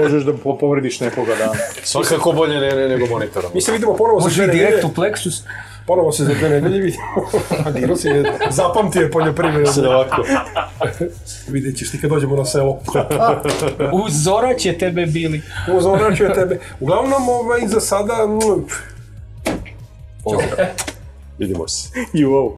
Možeš da po- povrediš nekoga, da. Svakako bolje ne, ne, nego monitorom. Mi se vidimo ponovo za može dve nedelje. direkt u Plexus. Ponovo se za dve nedelje vidimo. A Diro si je, zapamti je poljoprivredu. Sve ovako. Vidjet ćeš ti kad dođemo na selo. U Zora će tebe bili. Uzavraćuje tebe. Uglavnom, ovaj, za sada, mm. Vidimo se. I wow.